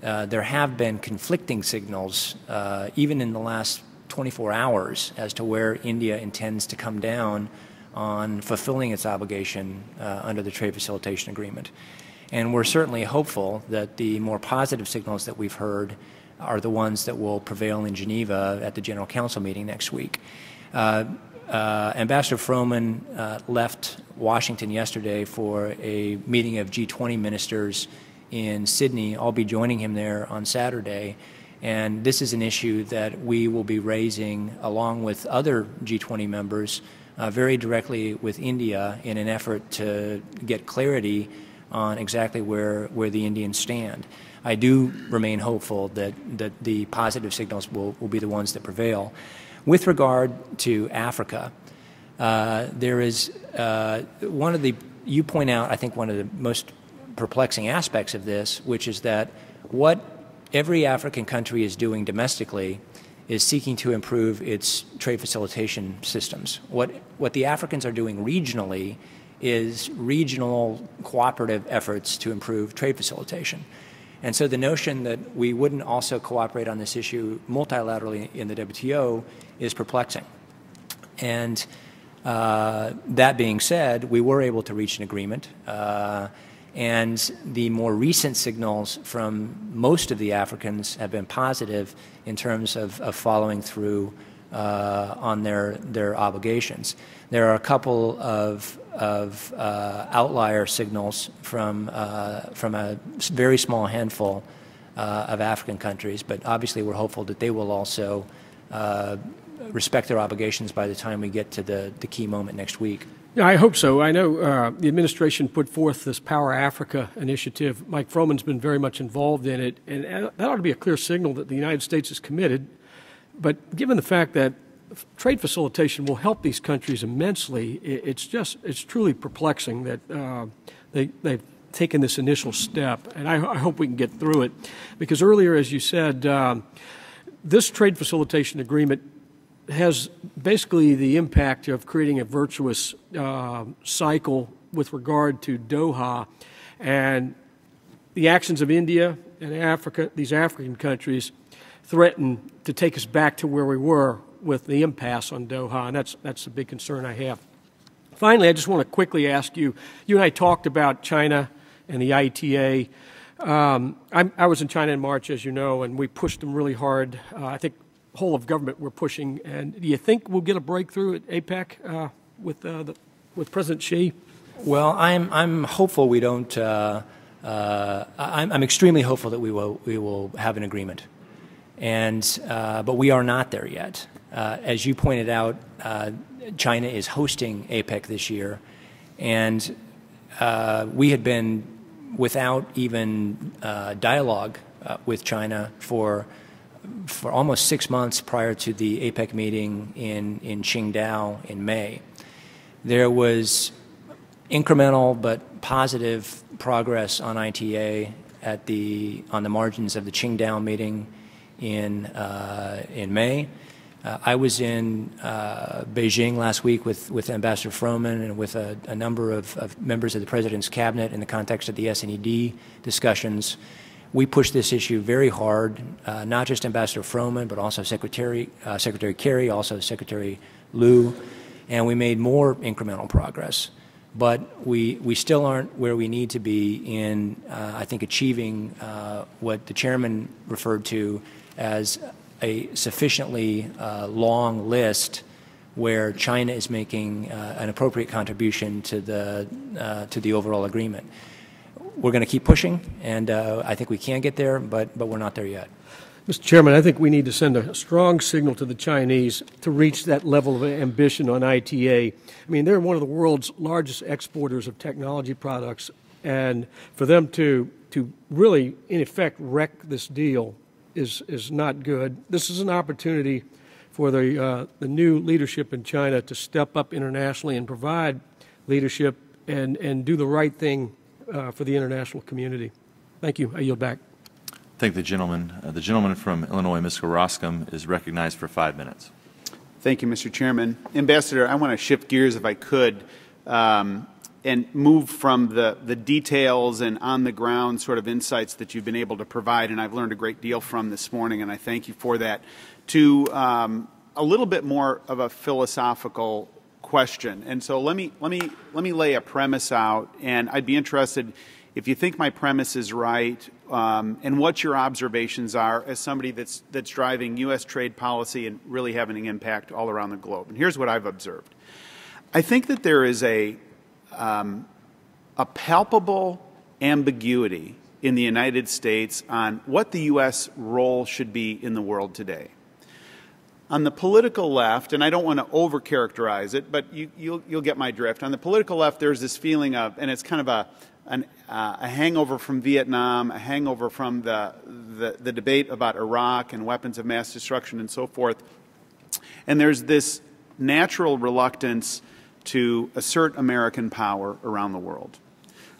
There have been conflicting signals, even in the last 24 hours, as to where India intends to come down on fulfilling its obligation uh, under the trade facilitation agreement. And we're certainly hopeful that the more positive signals that we've heard are the ones that will prevail in Geneva at the General Council meeting next week. Uh, uh, Ambassador Froman uh, left Washington yesterday for a meeting of G20 ministers in Sydney. I'll be joining him there on Saturday. And this is an issue that we will be raising along with other G20 members uh, very directly with India in an effort to get clarity on exactly where, where the Indians stand. I do remain hopeful that, that the positive signals will, will be the ones that prevail. With regard to Africa, uh, there is uh, one of the, you point out, I think, one of the most perplexing aspects of this, which is that what every African country is doing domestically is seeking to improve its trade facilitation systems. What, what the Africans are doing regionally is regional cooperative efforts to improve trade facilitation. And so the notion that we wouldn't also cooperate on this issue multilaterally in the WTO is perplexing. And uh, that being said, we were able to reach an agreement. Uh, and the more recent signals from most of the Africans have been positive in terms of, of following through uh, on their, their obligations. There are a couple of, of uh, outlier signals from, uh, from a very small handful uh, of African countries, but obviously we're hopeful that they will also respect their obligations by the time we get to the, the key moment next week. Yeah, I hope so. I know uh, the administration put forth this Power Africa initiative. Mike Froman's been very much involved in it, and that ought to be a clear signal that the United States is committed. But given the fact that trade facilitation will help these countries immensely, it's just it's truly perplexing that uh, they they've taken this initial step, and I, I, hope we can get through it. Because earlier, as you said, um, this trade facilitation agreement has basically the impact of creating a virtuous uh, cycle with regard to Doha and the actions of India and Africa, these African countries, threaten to take us back to where we were with the impasse on Doha, and that's, that's a big concern I have. Finally, I just want to quickly ask you you and I talked about China and the ITA. Um, I was in China in March, as you know, and we pushed them really hard. Uh, I think whole of government we're pushing. And do you think we'll get a breakthrough at APEC uh, with, uh, the, with President Xi? Well, I'm, I'm hopeful we don't. Uh, uh I'm, I'm, extremely hopeful that we will, we will have an agreement. And, uh, but we are not there yet. Uh, as you pointed out, China is hosting APEC this year. And we had been without even dialogue with China for for almost six months prior to the APEC meeting in, in Qingdao in May. There was incremental but positive progress on ITA at the, on the margins of the Qingdao meeting in, uh, in May. Uh, I was in uh, Beijing last week with, with Ambassador Froman and with a, a number of, of, members of the President's cabinet in the context of the S&ED discussions we pushed this issue very hard, uh, not just Ambassador Froman, but also Secretary, uh, Secretary Kerry, also Secretary Lew, and we made more incremental progress. But we, we still aren't where we need to be in, uh, I think, achieving uh, what the chairman referred to as a sufficiently uh, long list where China is making uh, an appropriate contribution to the, to the overall agreement we're going to keep pushing, and uh, I think we can get there, but, but we're not there yet. Mr. Chairman, I think we need to send a strong signal to the Chinese to reach that level of ambition on ITA. I mean, they're one of the world's largest exporters of technology products, and for them to, to really, in effect, wreck this deal is, is not good. This is an opportunity for the, uh, the new leadership in China to step up internationally and provide leadership and, and do the right thing uh, for the international community. Thank you. I yield back. Thank the gentleman. Uh, the gentleman from Illinois, Mr. Roskam, is recognized for five minutes. Thank you, Mr. Chairman. Ambassador, I want to shift gears if I could um, and move from the, the details and on the ground sort of insights that you've been able to provide, and I've learned a great deal from this morning, and I thank you for that, to um, a little bit more of a philosophical question. And so let me, let, me, let me lay a premise out, and I'd be interested if you think my premise is right, um, and what your observations are as somebody that's, that's driving U.S. trade policy and really having an impact all around the globe. And here's what I've observed. I think that there is a, um, a palpable ambiguity in the United States on what the U.S. role should be in the world today. On the political left, and I don't want to overcharacterize it, but you, will you'll get my drift. On the political left, there's this feeling of, and it's kind of a, an, uh, a hangover from Vietnam, a hangover from the, the, the debate about Iraq and weapons of mass destruction and so forth. And there's this natural reluctance to assert American power around the world.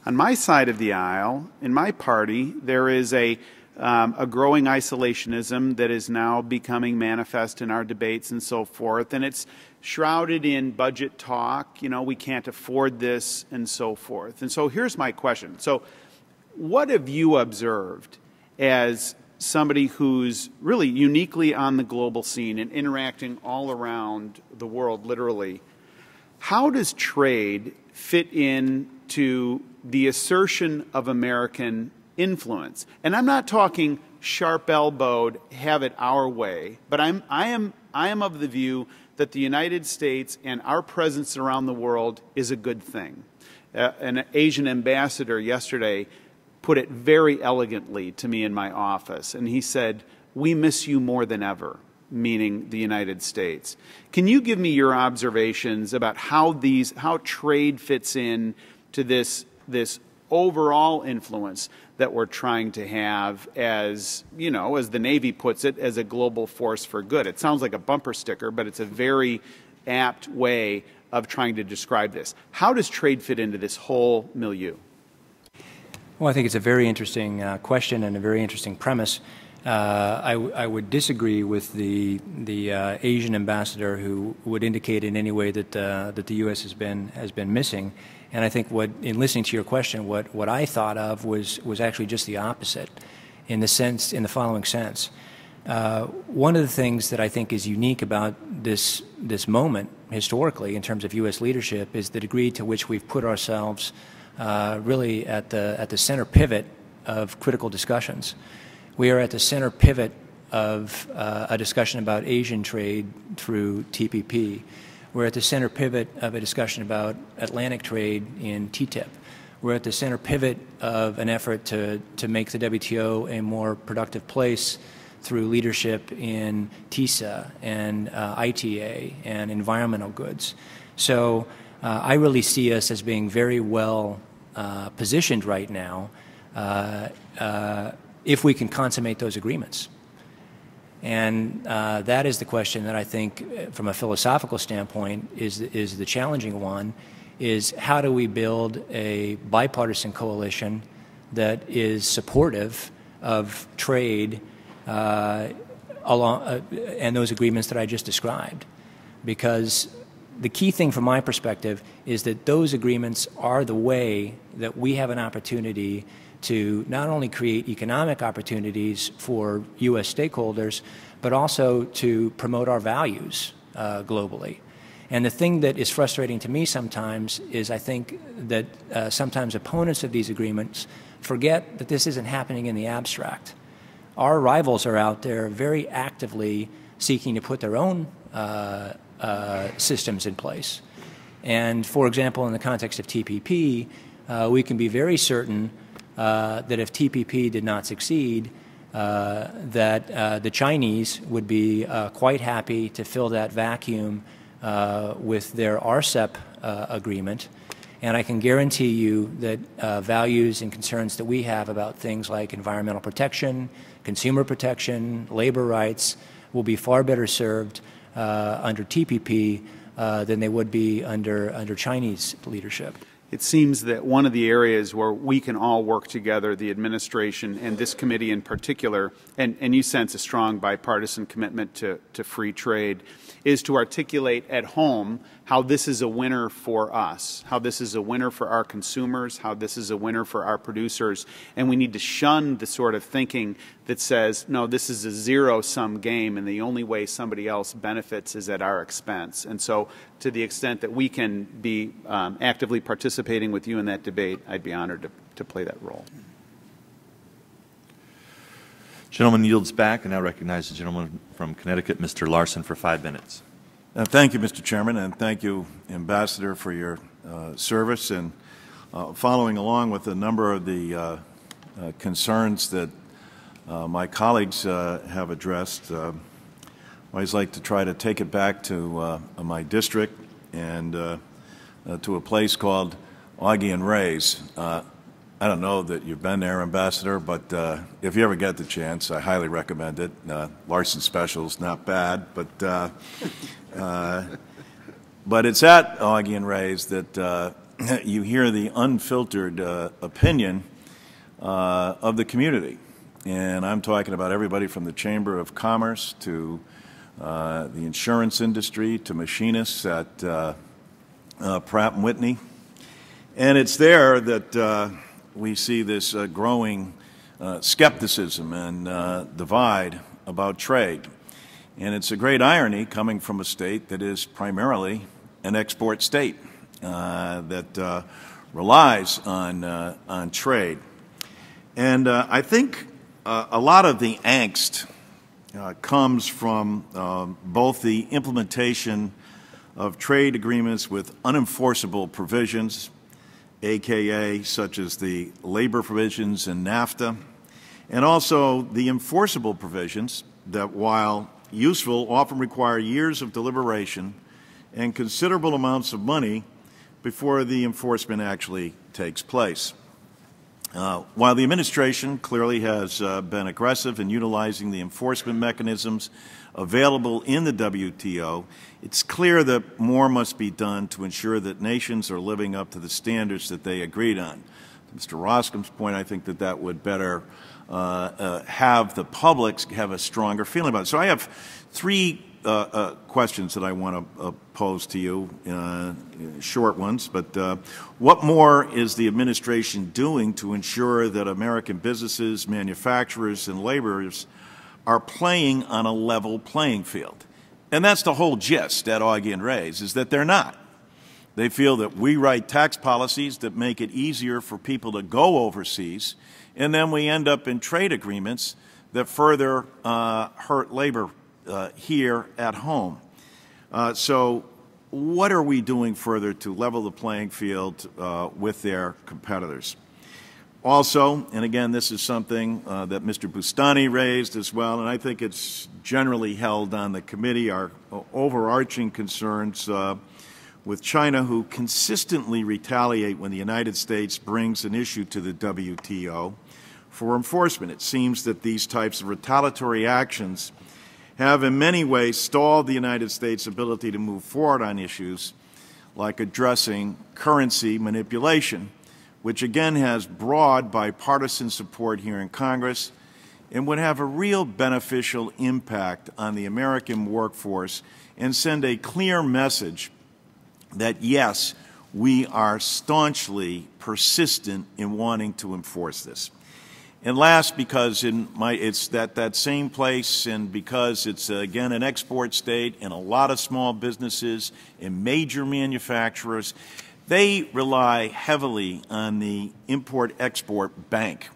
On my side of the aisle, in my party, there is a um, a growing isolationism that is now becoming manifest in our debates and so forth. And it's shrouded in budget talk, you know, we can't afford this and so forth. And so here's my question. So, what have you observed as somebody who's really uniquely on the global scene and interacting all around the world, literally? How does trade fit in to the assertion of American influence. And I'm not talking sharp elbowed, have it our way, but I'm, I, am, I am of the view that the United States and our presence around the world is a good thing. Uh, an Asian ambassador yesterday put it very elegantly to me in my office, and he said, We miss you more than ever meaning the United States. Can you give me your observations about how these how trade fits in to this this overall influence that we're trying to have as, you know, as the Navy puts it, as a global force for good. It sounds like a bumper sticker, but it's a very apt way of trying to describe this. How does trade fit into this whole milieu? Well, I think it's a very interesting uh, question and a very interesting premise. Uh, I, I, would disagree with the the uh, Asian ambassador who would indicate in any way that uh, that the U.S. has been has been missing. And I think what, in listening to your question, what, what I thought of was, was actually just the opposite in the sense, in the following sense. Uh, one of the things that I think is unique about this, this moment historically in terms of U.S. leadership is the degree to which we've put ourselves uh, really at the, at the center pivot of critical discussions. We are at the center pivot of uh, a discussion about Asian trade through TPP. We're at the center pivot of a discussion about Atlantic trade in TTIP. We're at the center pivot of an effort to, to make the WTO a more productive place through leadership in TISA and uh, ITA and environmental goods. So uh, I really see us as being very well uh, positioned right now uh, uh, if we can consummate those agreements. And uh, that is the question that I think, uh, from a philosophical standpoint, is, is the challenging one, is how do we build a bipartisan coalition that is supportive of trade uh, along, uh, and those agreements that I just described? Because the key thing from my perspective is that those agreements are the way that we have an opportunity to not only create economic opportunities for U.S. stakeholders, but also to promote our values uh, globally. And the thing that is frustrating to me sometimes is I think that uh, sometimes opponents of these agreements forget that this isn't happening in the abstract. Our rivals are out there very actively seeking to put their own uh, uh systems in place. And for example, in the context of TPP, uh, we can be very certain uh, that if TPP did not succeed, uh, that uh, the Chinese would be uh, quite happy to fill that vacuum uh, with their RCEP agreement. And I can guarantee you that values and concerns that we have about things like environmental protection, consumer protection, labor rights will be far better served under TPP than they would be under, under Chinese leadership it seems that one of the areas where we can all work together, the administration and this committee in particular, and, and you sense a strong bipartisan commitment to, to free trade, is to articulate at home how this is a winner for us, how this is a winner for our consumers, how this is a winner for our producers. And we need to shun the sort of thinking that says, no, this is a zero sum game and the only way somebody else benefits is at our expense. And so, to the extent that we can be um, actively participating with you in that debate, I'd be honored to, to play that role. Gentleman yields back and now recognize the gentleman from Connecticut, Mr. Larson, for five minutes. Uh, thank you, Mr. Chairman, and thank you, Ambassador, for your uh, service and uh, following along with a number of the uh, uh, concerns that uh, my colleagues have addressed. I always like to try to take it back to my district and to a place called Augie and Ray's. I don't know that you've been there, Ambassador, but if you ever get the chance, I highly recommend it. Larson Specials, not bad, but but it's at Augie and Ray's that uh, you hear the unfiltered uh, opinion of the community, and I'm talking about everybody from the Chamber of Commerce to the insurance industry to machinists at Pratt and Whitney, and it's there that we see this uh, growing uh, skepticism and uh, divide about trade. And it's a great irony coming from a state that is primarily an export state uh, that uh, relies on, uh, on trade. And I think a lot of the angst comes from um, both the implementation of trade agreements with unenforceable provisions aka such as the labor provisions in NAFTA, and also the enforceable provisions that, while useful, often require years of deliberation and considerable amounts of money before the enforcement actually takes place. Uh, while the administration clearly has uh, been aggressive in utilizing the enforcement mechanisms available in the WTO, it's clear that more must be done to ensure that nations are living up to the standards that they agreed on. To Mr. Roskam's point, I think that that would better have the public have a stronger feeling about it. So I have three uh, uh, questions that I want to uh, pose to you, uh, short ones. But uh, what more is the administration doing to ensure that American businesses, manufacturers, and laborers are playing on a level playing field? And that's the whole gist at Augie and Ray's, is that they're not. They feel that we write tax policies that make it easier for people to go overseas, and then we end up in trade agreements that further uh, hurt labor uh, here at home. Uh, so what are we doing further to level the playing field uh, with their competitors? Also, and again, this is something uh, that Mr. Boustany raised as well, and I think it's generally held on the committee, our overarching concerns uh, with China, who consistently retaliate when the United States brings an issue to the WTO for enforcement. It seems that these types of retaliatory actions have in many ways stalled the United States' ability to move forward on issues like addressing currency manipulation, which again has broad bipartisan support here in Congress and would have a real beneficial impact on the American workforce and send a clear message that yes, we are staunchly persistent in wanting to enforce this. And last, because in my, it's that, that same place, and because it's, uh, again, an export state, and a lot of small businesses and major manufacturers, they rely heavily on the Import-Export Bank.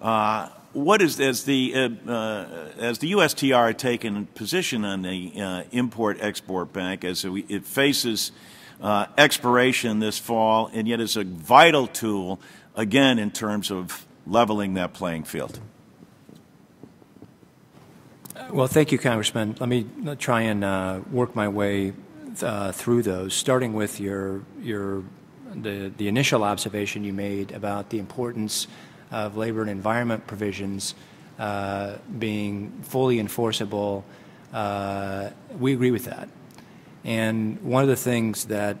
Uh, what is as the uh, uh, as the USTR taken position on the uh, Import-Export Bank as it faces uh, expiration this fall, and yet is a vital tool again in terms of leveling that playing field? Well, thank you, Congressman. Let me try and uh, work my way uh, through those, starting with your your the the initial observation you made about the importance of labor and environment provisions uh, being fully enforceable. Uh, we agree with that, and one of the things that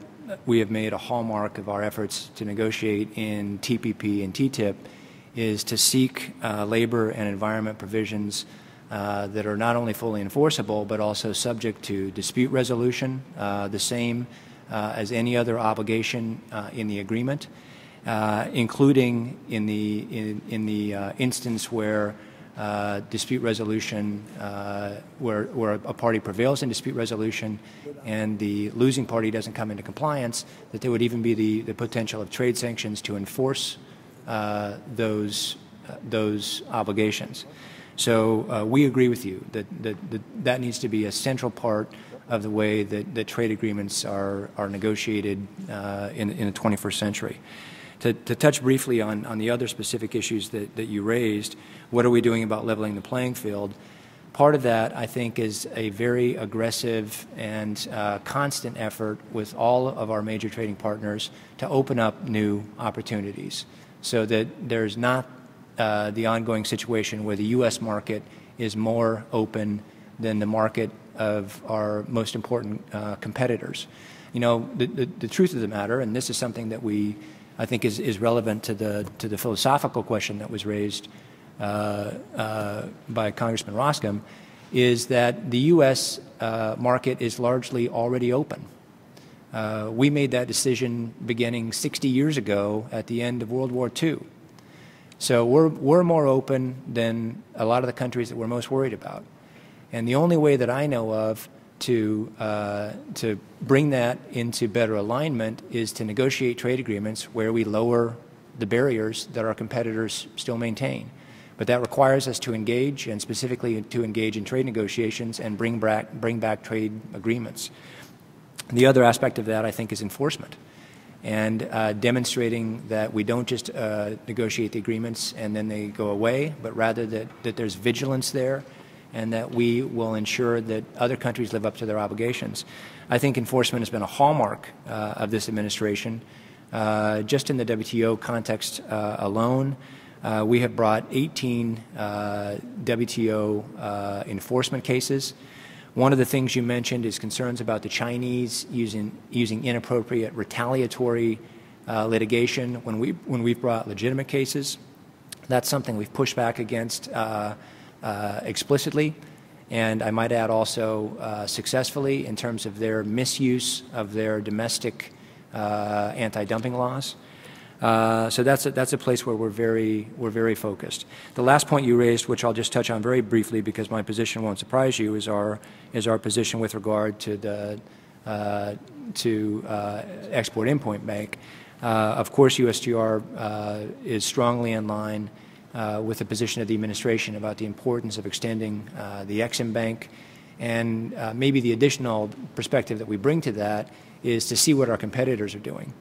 we have made a hallmark of our efforts to negotiate in TPP and TTIP is to seek uh, labor and environment provisions uh, that are not only fully enforceable but also subject to dispute resolution, uh, the same uh, as any other obligation uh, in the agreement, uh, including in the in, in the instance where uh, dispute resolution, uh, where, where a party prevails in dispute resolution and the losing party doesn't come into compliance, that there would even be the, the potential of trade sanctions to enforce uh, those, uh, those obligations. So uh, we agree with you that, that, that that needs to be a central part of the way that, that trade agreements are, are negotiated uh, in, in the 21st century. To, to, touch briefly on, on the other specific issues that, that you raised, what are we doing about leveling the playing field? Part of that, I think, is a very aggressive and uh, constant effort with all of our major trading partners to open up new opportunities so that there's not uh, the ongoing situation where the U.S. market is more open than the market of our most important uh, competitors. You know, the, the, the, truth of the matter, and this is something that we, I think, is, is relevant to the, to the philosophical question that was raised by Congressman Roskam, is that the U.S. Uh, market is largely already open. Uh, we made that decision beginning 60 years ago at the end of World War II. So we're, we're more open than a lot of the countries that we're most worried about. And the only way that I know of to, uh, to bring that into better alignment is to negotiate trade agreements where we lower the barriers that our competitors still maintain. But that requires us to engage, and specifically to engage in trade negotiations and bring back, bring back trade agreements. The other aspect of that, I think, is enforcement and uh, demonstrating that we don't just uh, negotiate the agreements and then they go away, but rather that, that there's vigilance there and that we will ensure that other countries live up to their obligations. I think enforcement has been a hallmark uh, of this administration. Uh, just in the WTO context uh, alone, uh, we have brought 18 uh, WTO uh, enforcement cases. One of the things you mentioned is concerns about the Chinese using, using inappropriate retaliatory litigation when, we, when we've brought legitimate cases. That's something we've pushed back against uh, explicitly, and I might add also uh, successfully in terms of their misuse of their domestic uh, anti-dumping laws. Uh, so that's a, that's a place where we're very we're very focused. The last point you raised, which I'll just touch on very briefly because my position won't surprise you, is our is our position with regard to the uh, to uh, Export Import Bank. of course, USTR is strongly in line uh, with the position of the administration about the importance of extending uh, the Exim Bank. And uh, maybe the additional perspective that we bring to that is to see what our competitors are doing.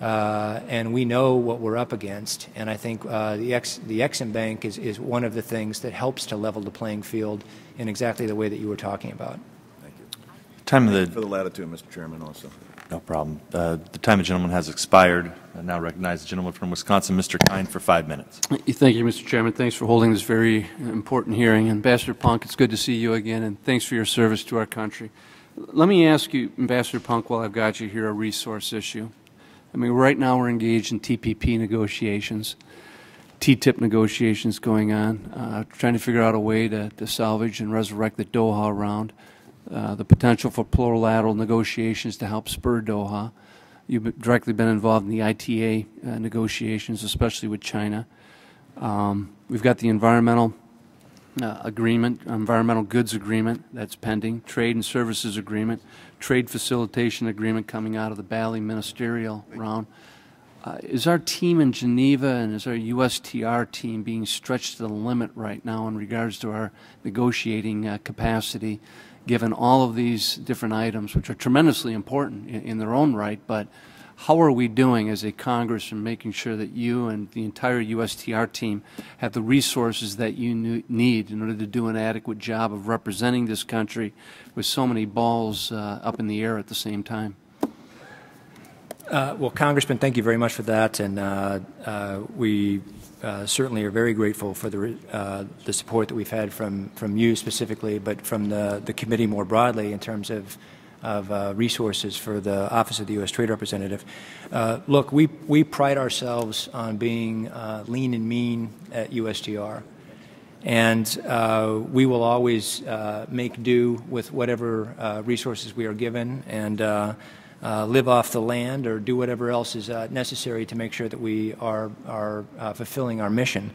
Uh, and we know what we're up against. And I think uh, the, Ex- the Exim Bank is, is one of the things that helps to level the playing field in exactly the way that you were talking about. Thank you. Time of the for the latitude, Mr. Chairman, also. No problem. Uh, the time of the gentleman has expired. I now recognize the gentleman from Wisconsin, Mr. Kind, for five minutes. Thank you, Mr. Chairman. Thanks for holding this very important hearing. Ambassador Punke, it's good to see you again, and thanks for your service to our country. Let me ask you, Ambassador Punke, while I've got you here, a resource issue. I mean, right now we're engaged in TPP negotiations, TTIP negotiations going on, uh, trying to figure out a way to, to salvage and resurrect the Doha round. Uh, the potential for plurilateral negotiations to help spur Doha. You've directly been involved in the ITA uh, negotiations, especially with China. Um, we've got the environmental uh, agreement, environmental goods agreement that's pending, trade and services agreement, trade facilitation agreement coming out of the Bali ministerial round. Uh, is our team in Geneva and is our USTR team being stretched to the limit right now in regards to our negotiating uh, capacity given all of these different items, which are tremendously important in, in, their own right, but how are we doing as a Congress in making sure that you and the entire USTR team have the resources that you need in order to do an adequate job of representing this country with so many balls uh, up in the air at the same time? Uh, well, Congressman, thank you very much for that, and uh, uh we uh, certainly are very grateful for the, uh, the support that we've had from, from you specifically, but from the, the committee more broadly in terms of, of uh, resources for the Office of the U.S. Trade Representative. Uh, look, we, we pride ourselves on being uh, lean and mean at USTR. And uh, we will always make do with whatever resources we are given. And uh, live off the land or do whatever else is uh, necessary to make sure that we are, are uh, fulfilling our mission.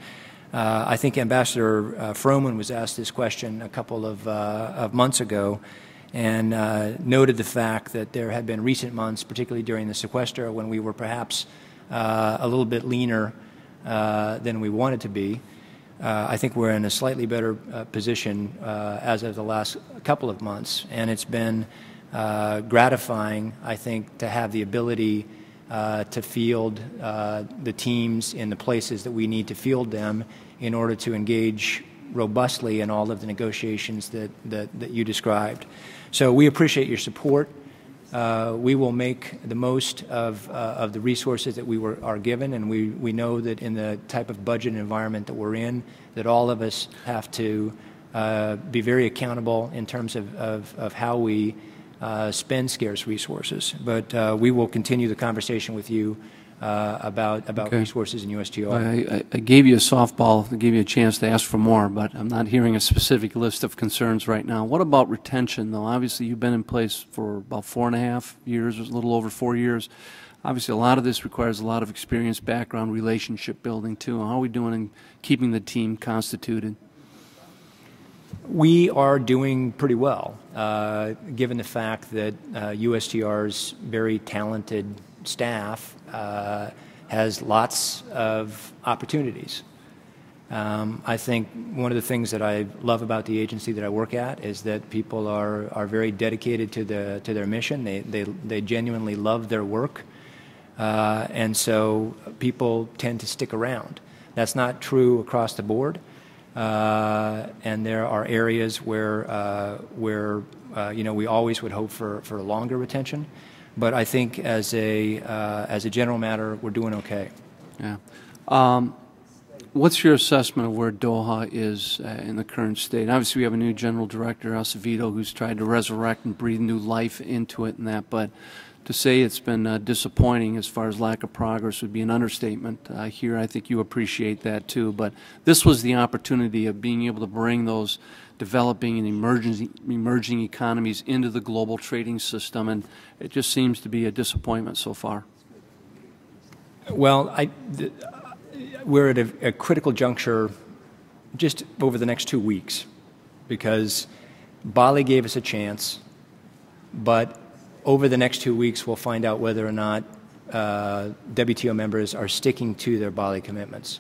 Uh, I think Ambassador uh, Froman was asked this question a couple of, uh, of months ago and noted the fact that there had been recent months, particularly during the sequester, when we were perhaps a little bit leaner than we wanted to be. uh, I think we're in a slightly better uh, position uh, as of the last couple of months, and it's been uh, gratifying, I think, to have the ability uh, to field uh, the teams in the places that we need to field them in order to engage robustly in all of the negotiations that, that, that you described. So we appreciate your support. Uh, we will make the most of, uh, of the resources that we were, are given, and we, we know that in the type of budget environment that we're in, that all of us have to uh, be very accountable in terms of, of, of how we uh, spend scarce resources. But uh, we will continue the conversation with you uh, about about Okay. resources in USTR. I, I- I gave you a softball, I gave you a chance to ask for more, but I'm not hearing a specific list of concerns right now. What about retention, though? Obviously, you've been in place for about four and a half years, a little over four years. Obviously, a lot of this requires a lot of experience, background, relationship building, too. How are we doing in keeping the team constituted? We are doing pretty well, uh, given the fact that uh, USTR's very talented staff has lots of opportunities. Um, I think one of the things that I love about the agency that I work at is that people are, are very dedicated to, the, to their mission. They, they, they genuinely love their work. Uh, and so people tend to stick around. That's not true across the board. Uh, and there are areas where, uh, where uh, you know, we always would hope for, for longer retention. But I think as a, uh, as a general matter, we're doing okay. Yeah. Um, What's your assessment of where Doha is uh, in the current state? Obviously, we have a new general director, Azevedo, who's tried to resurrect and breathe new life into it and that, but to say it's been uh, disappointing as far as lack of progress would be an understatement. Uh, here, I think you appreciate that too, but this was the opportunity of being able to bring those developing and emerging, emerging economies into the global trading system, and it just seems to be a disappointment so far. Well, I, th- we're at a, a critical juncture just over the next two weeks because Bali gave us a chance, but over the next two weeks, we'll find out whether or not uh, WTO members are sticking to their Bali commitments.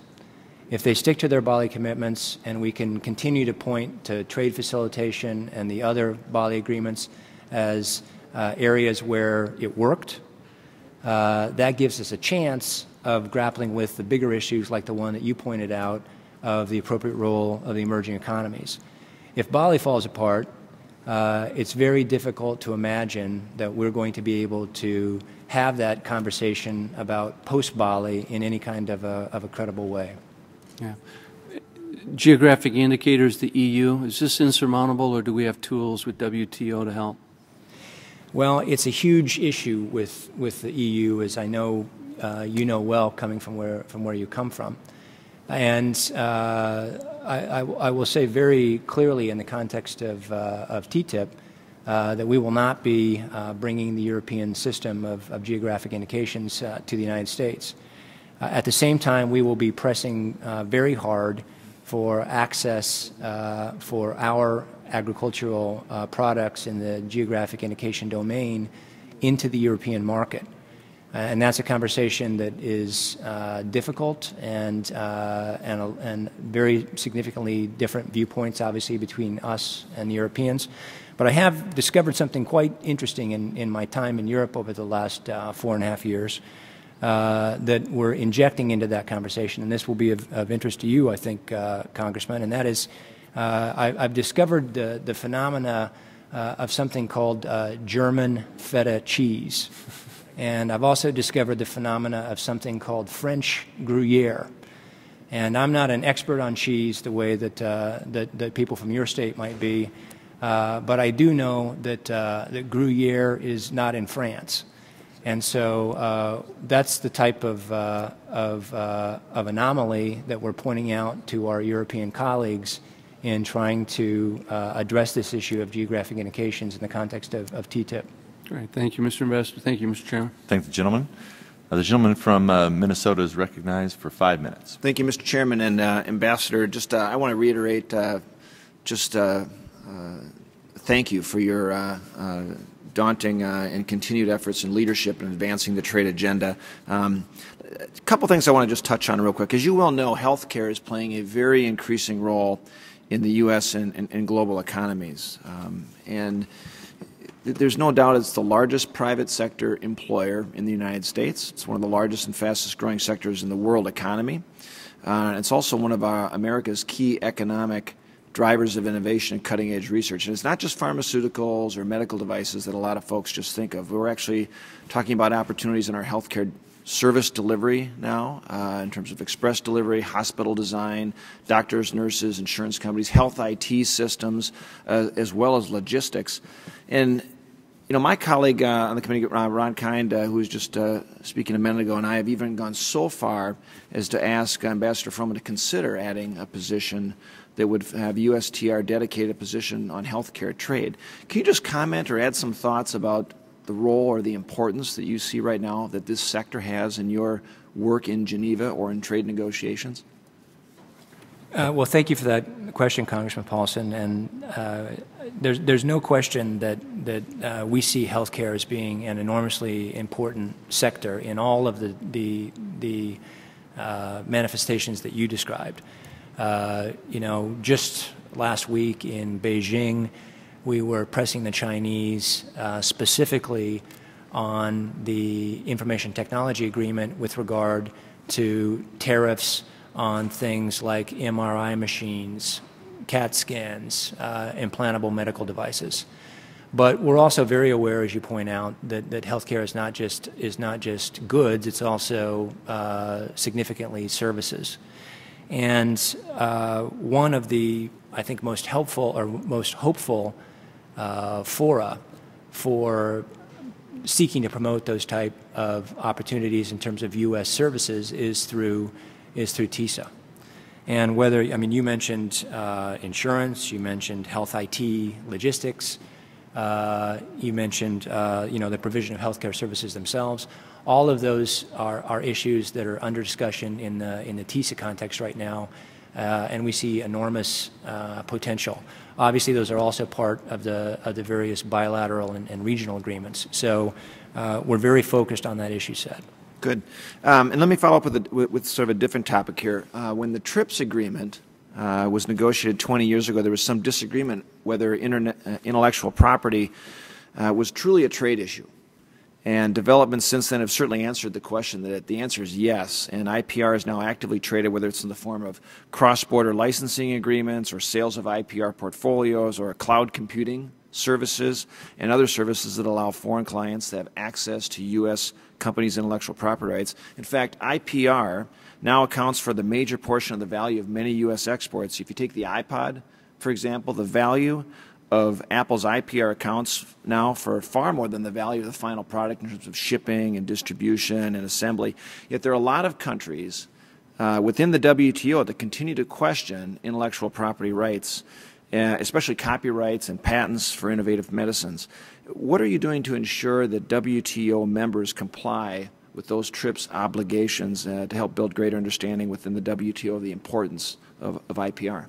If they stick to their Bali commitments and we can continue to point to trade facilitation and the other Bali agreements as uh, areas where it worked, uh, that gives us a chance of grappling with the bigger issues like the one that you pointed out of the appropriate role of the emerging economies. If Bali falls apart, uh, it's very difficult to imagine that we're going to be able to have that conversation about post Bali in any kind of a, of a credible way. Yeah. Geographic indicators, the EU, is this insurmountable or do we have tools with WTO to help? Well, it's a huge issue with, with the EU, as I know uh, you know well, coming from where, from where you come from. And uh, I, I, I will say very clearly in the context of, uh, of TTIP uh, that we will not be uh, bringing the European system of, of geographic indications uh, to the United States. Uh, at the same time, we will be pressing uh, very hard for access uh, for our agricultural products in the geographic indication domain into the European market. And that's a conversation that is uh, difficult and, uh, and, and very significantly different viewpoints, obviously, between us and the Europeans. But I have discovered something quite interesting in, in my time in Europe over the last uh, four and a half years uh, that we're injecting into that conversation. And this will be of, of interest to you, I think, uh, Congressman, and that is I, I've discovered the, the phenomena of something called German feta cheese. And I've also discovered the phenomena of something called French Gruyere. And I'm not an expert on cheese the way that, uh, that, that, people from your state might be, uh, but I do know that, uh, that Gruyere is not in France. And so uh, that's the type of, uh, of, uh, of anomaly that we're pointing out to our European colleagues in trying to address this issue of geographic indications in the context of, of TTIP. Great. Thank you, Mr. Ambassador. Thank you, Mr. Chairman. Thank the gentleman. Uh, the gentleman from uh, Minnesota is recognized for five minutes. Thank you, Mr. Chairman and uh, Ambassador. Just I want to reiterate, just thank you for your daunting and continued efforts in leadership in advancing the trade agenda. Um, a couple things I want to just touch on real quick. As you well know, healthcare is playing a very increasing role in the U.S. and, and, and global economies. Um, and there's no doubt it's the largest private sector employer in the United States. It's one of the largest and fastest growing sectors in the world economy. Uh, it's also one of our, America's key economic drivers of innovation and cutting edge research. And it's not just pharmaceuticals or medical devices that a lot of folks just think of. We're actually talking about opportunities in our healthcare service delivery now uh, in terms of express delivery, hospital design, doctors, nurses, insurance companies, health IT systems, uh, as well as logistics. And you know, my colleague uh, on the committee, Ron Kind, uh, who was just uh, speaking a minute ago, and I have even gone so far as to ask Ambassador Froman to consider adding a position that would have USTR dedicate a position on healthcare trade. Can you just comment or add some thoughts about the role or the importance that you see right now that this sector has in your work in Geneva or in trade negotiations? Uh, well, thank you for that question, Congressman Paulson. And uh, there's there's no question that that uh, we see healthcare as being an enormously important sector in all of the the the uh, manifestations that you described. Uh, you know, just last week in Beijing, we were pressing the Chinese uh, specifically on the information technology agreement with regard to tariffs on things like MRI machines, CAT scans, uh, implantable medical devices. But we're also very aware, as you point out, that, that healthcare is not just is not just goods; it's also uh, significantly services. And uh, one of the, I think, most helpful or most hopeful uh, fora for seeking to promote those type of opportunities in terms of U.S. services is through is through TISA. And whether I mean you mentioned uh, insurance, you mentioned health IT, logistics, uh, you mentioned uh, you know the provision of healthcare services themselves. All of those are, are issues that are under discussion in the in the TISA context right now, uh, and we see enormous uh, potential. Obviously, those are also part of the of the various bilateral and, and regional agreements. So uh, we're very focused on that issue set. Good. Um, and let me follow up with, a, with, sort of a different topic here. Uh, when the TRIPS agreement uh, was negotiated 20 years ago, there was some disagreement whether internet, uh, intellectual property was truly a trade issue. And developments since then have certainly answered the question that the answer is yes. And IPR is now actively traded, whether it's in the form of cross border licensing agreements or sales of IPR portfolios or cloud computing services and other services that allow foreign clients to have access to U.S. companies' intellectual property rights. In fact, IPR now accounts for the major portion of the value of many U.S. exports. If you take the iPod, for example, the value of Apple's IPR accounts now for far more than the value of the final product in terms of shipping and distribution and assembly. Yet there are a lot of countries uh, within the WTO that continue to question intellectual property rights, uh, especially copyrights and patents for innovative medicines. What are you doing to ensure that WTO members comply with those TRIPS obligations uh, to help build greater understanding within the WTO of the importance of, of IPR?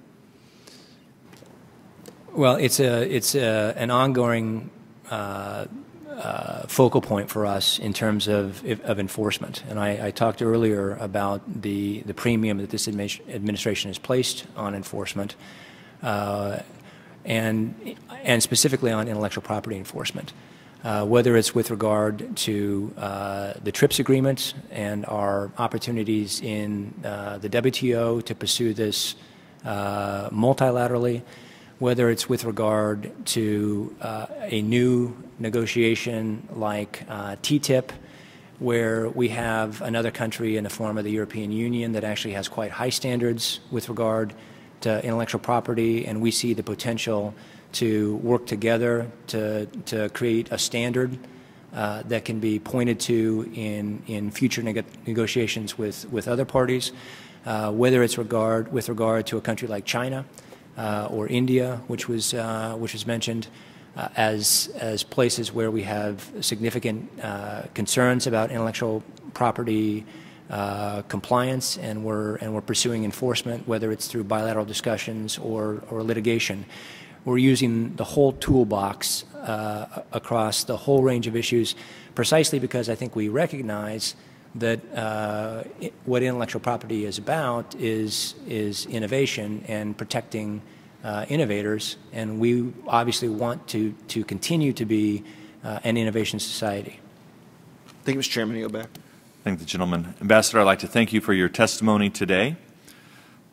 Well, it's a it's a, an ongoing uh, uh, focal point for us in terms of of enforcement. And I, I, talked earlier about the the premium that this administration has placed on enforcement, uh, and and specifically on intellectual property enforcement. Uh, whether it's with regard to uh, the TRIPS agreement and our opportunities in uh, the WTO to pursue this multilaterally, whether it's with regard to uh, a new negotiation like uh, TTIP, where we have another country in the form of the European Union that actually has quite high standards with regard to intellectual property, and we see the potential to work together to, to create a standard uh, that can be pointed to in, in future neg negotiations with, with other parties, uh, whether it's regard, with regard to a country like China, or India, which was uh, which was mentioned. Uh, as as places where we have significant concerns about intellectual property compliance, and we're and we're pursuing enforcement, whether it's through bilateral discussions or or litigation. We're using the whole toolbox uh, across the whole range of issues, precisely because I think we recognize that uh, i- what intellectual property is about is, is innovation and protecting uh, innovators, and we obviously want to, to continue to be uh, an innovation society. Thank you, Mr. Chairman. Yield back. Thank the gentleman. Ambassador, I'd like to thank you for your testimony today.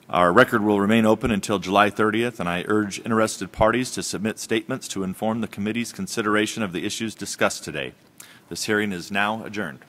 Our record will remain open until July 30th, and I urge interested parties to submit statements to inform the committee's consideration of the issues discussed today. This hearing is now adjourned.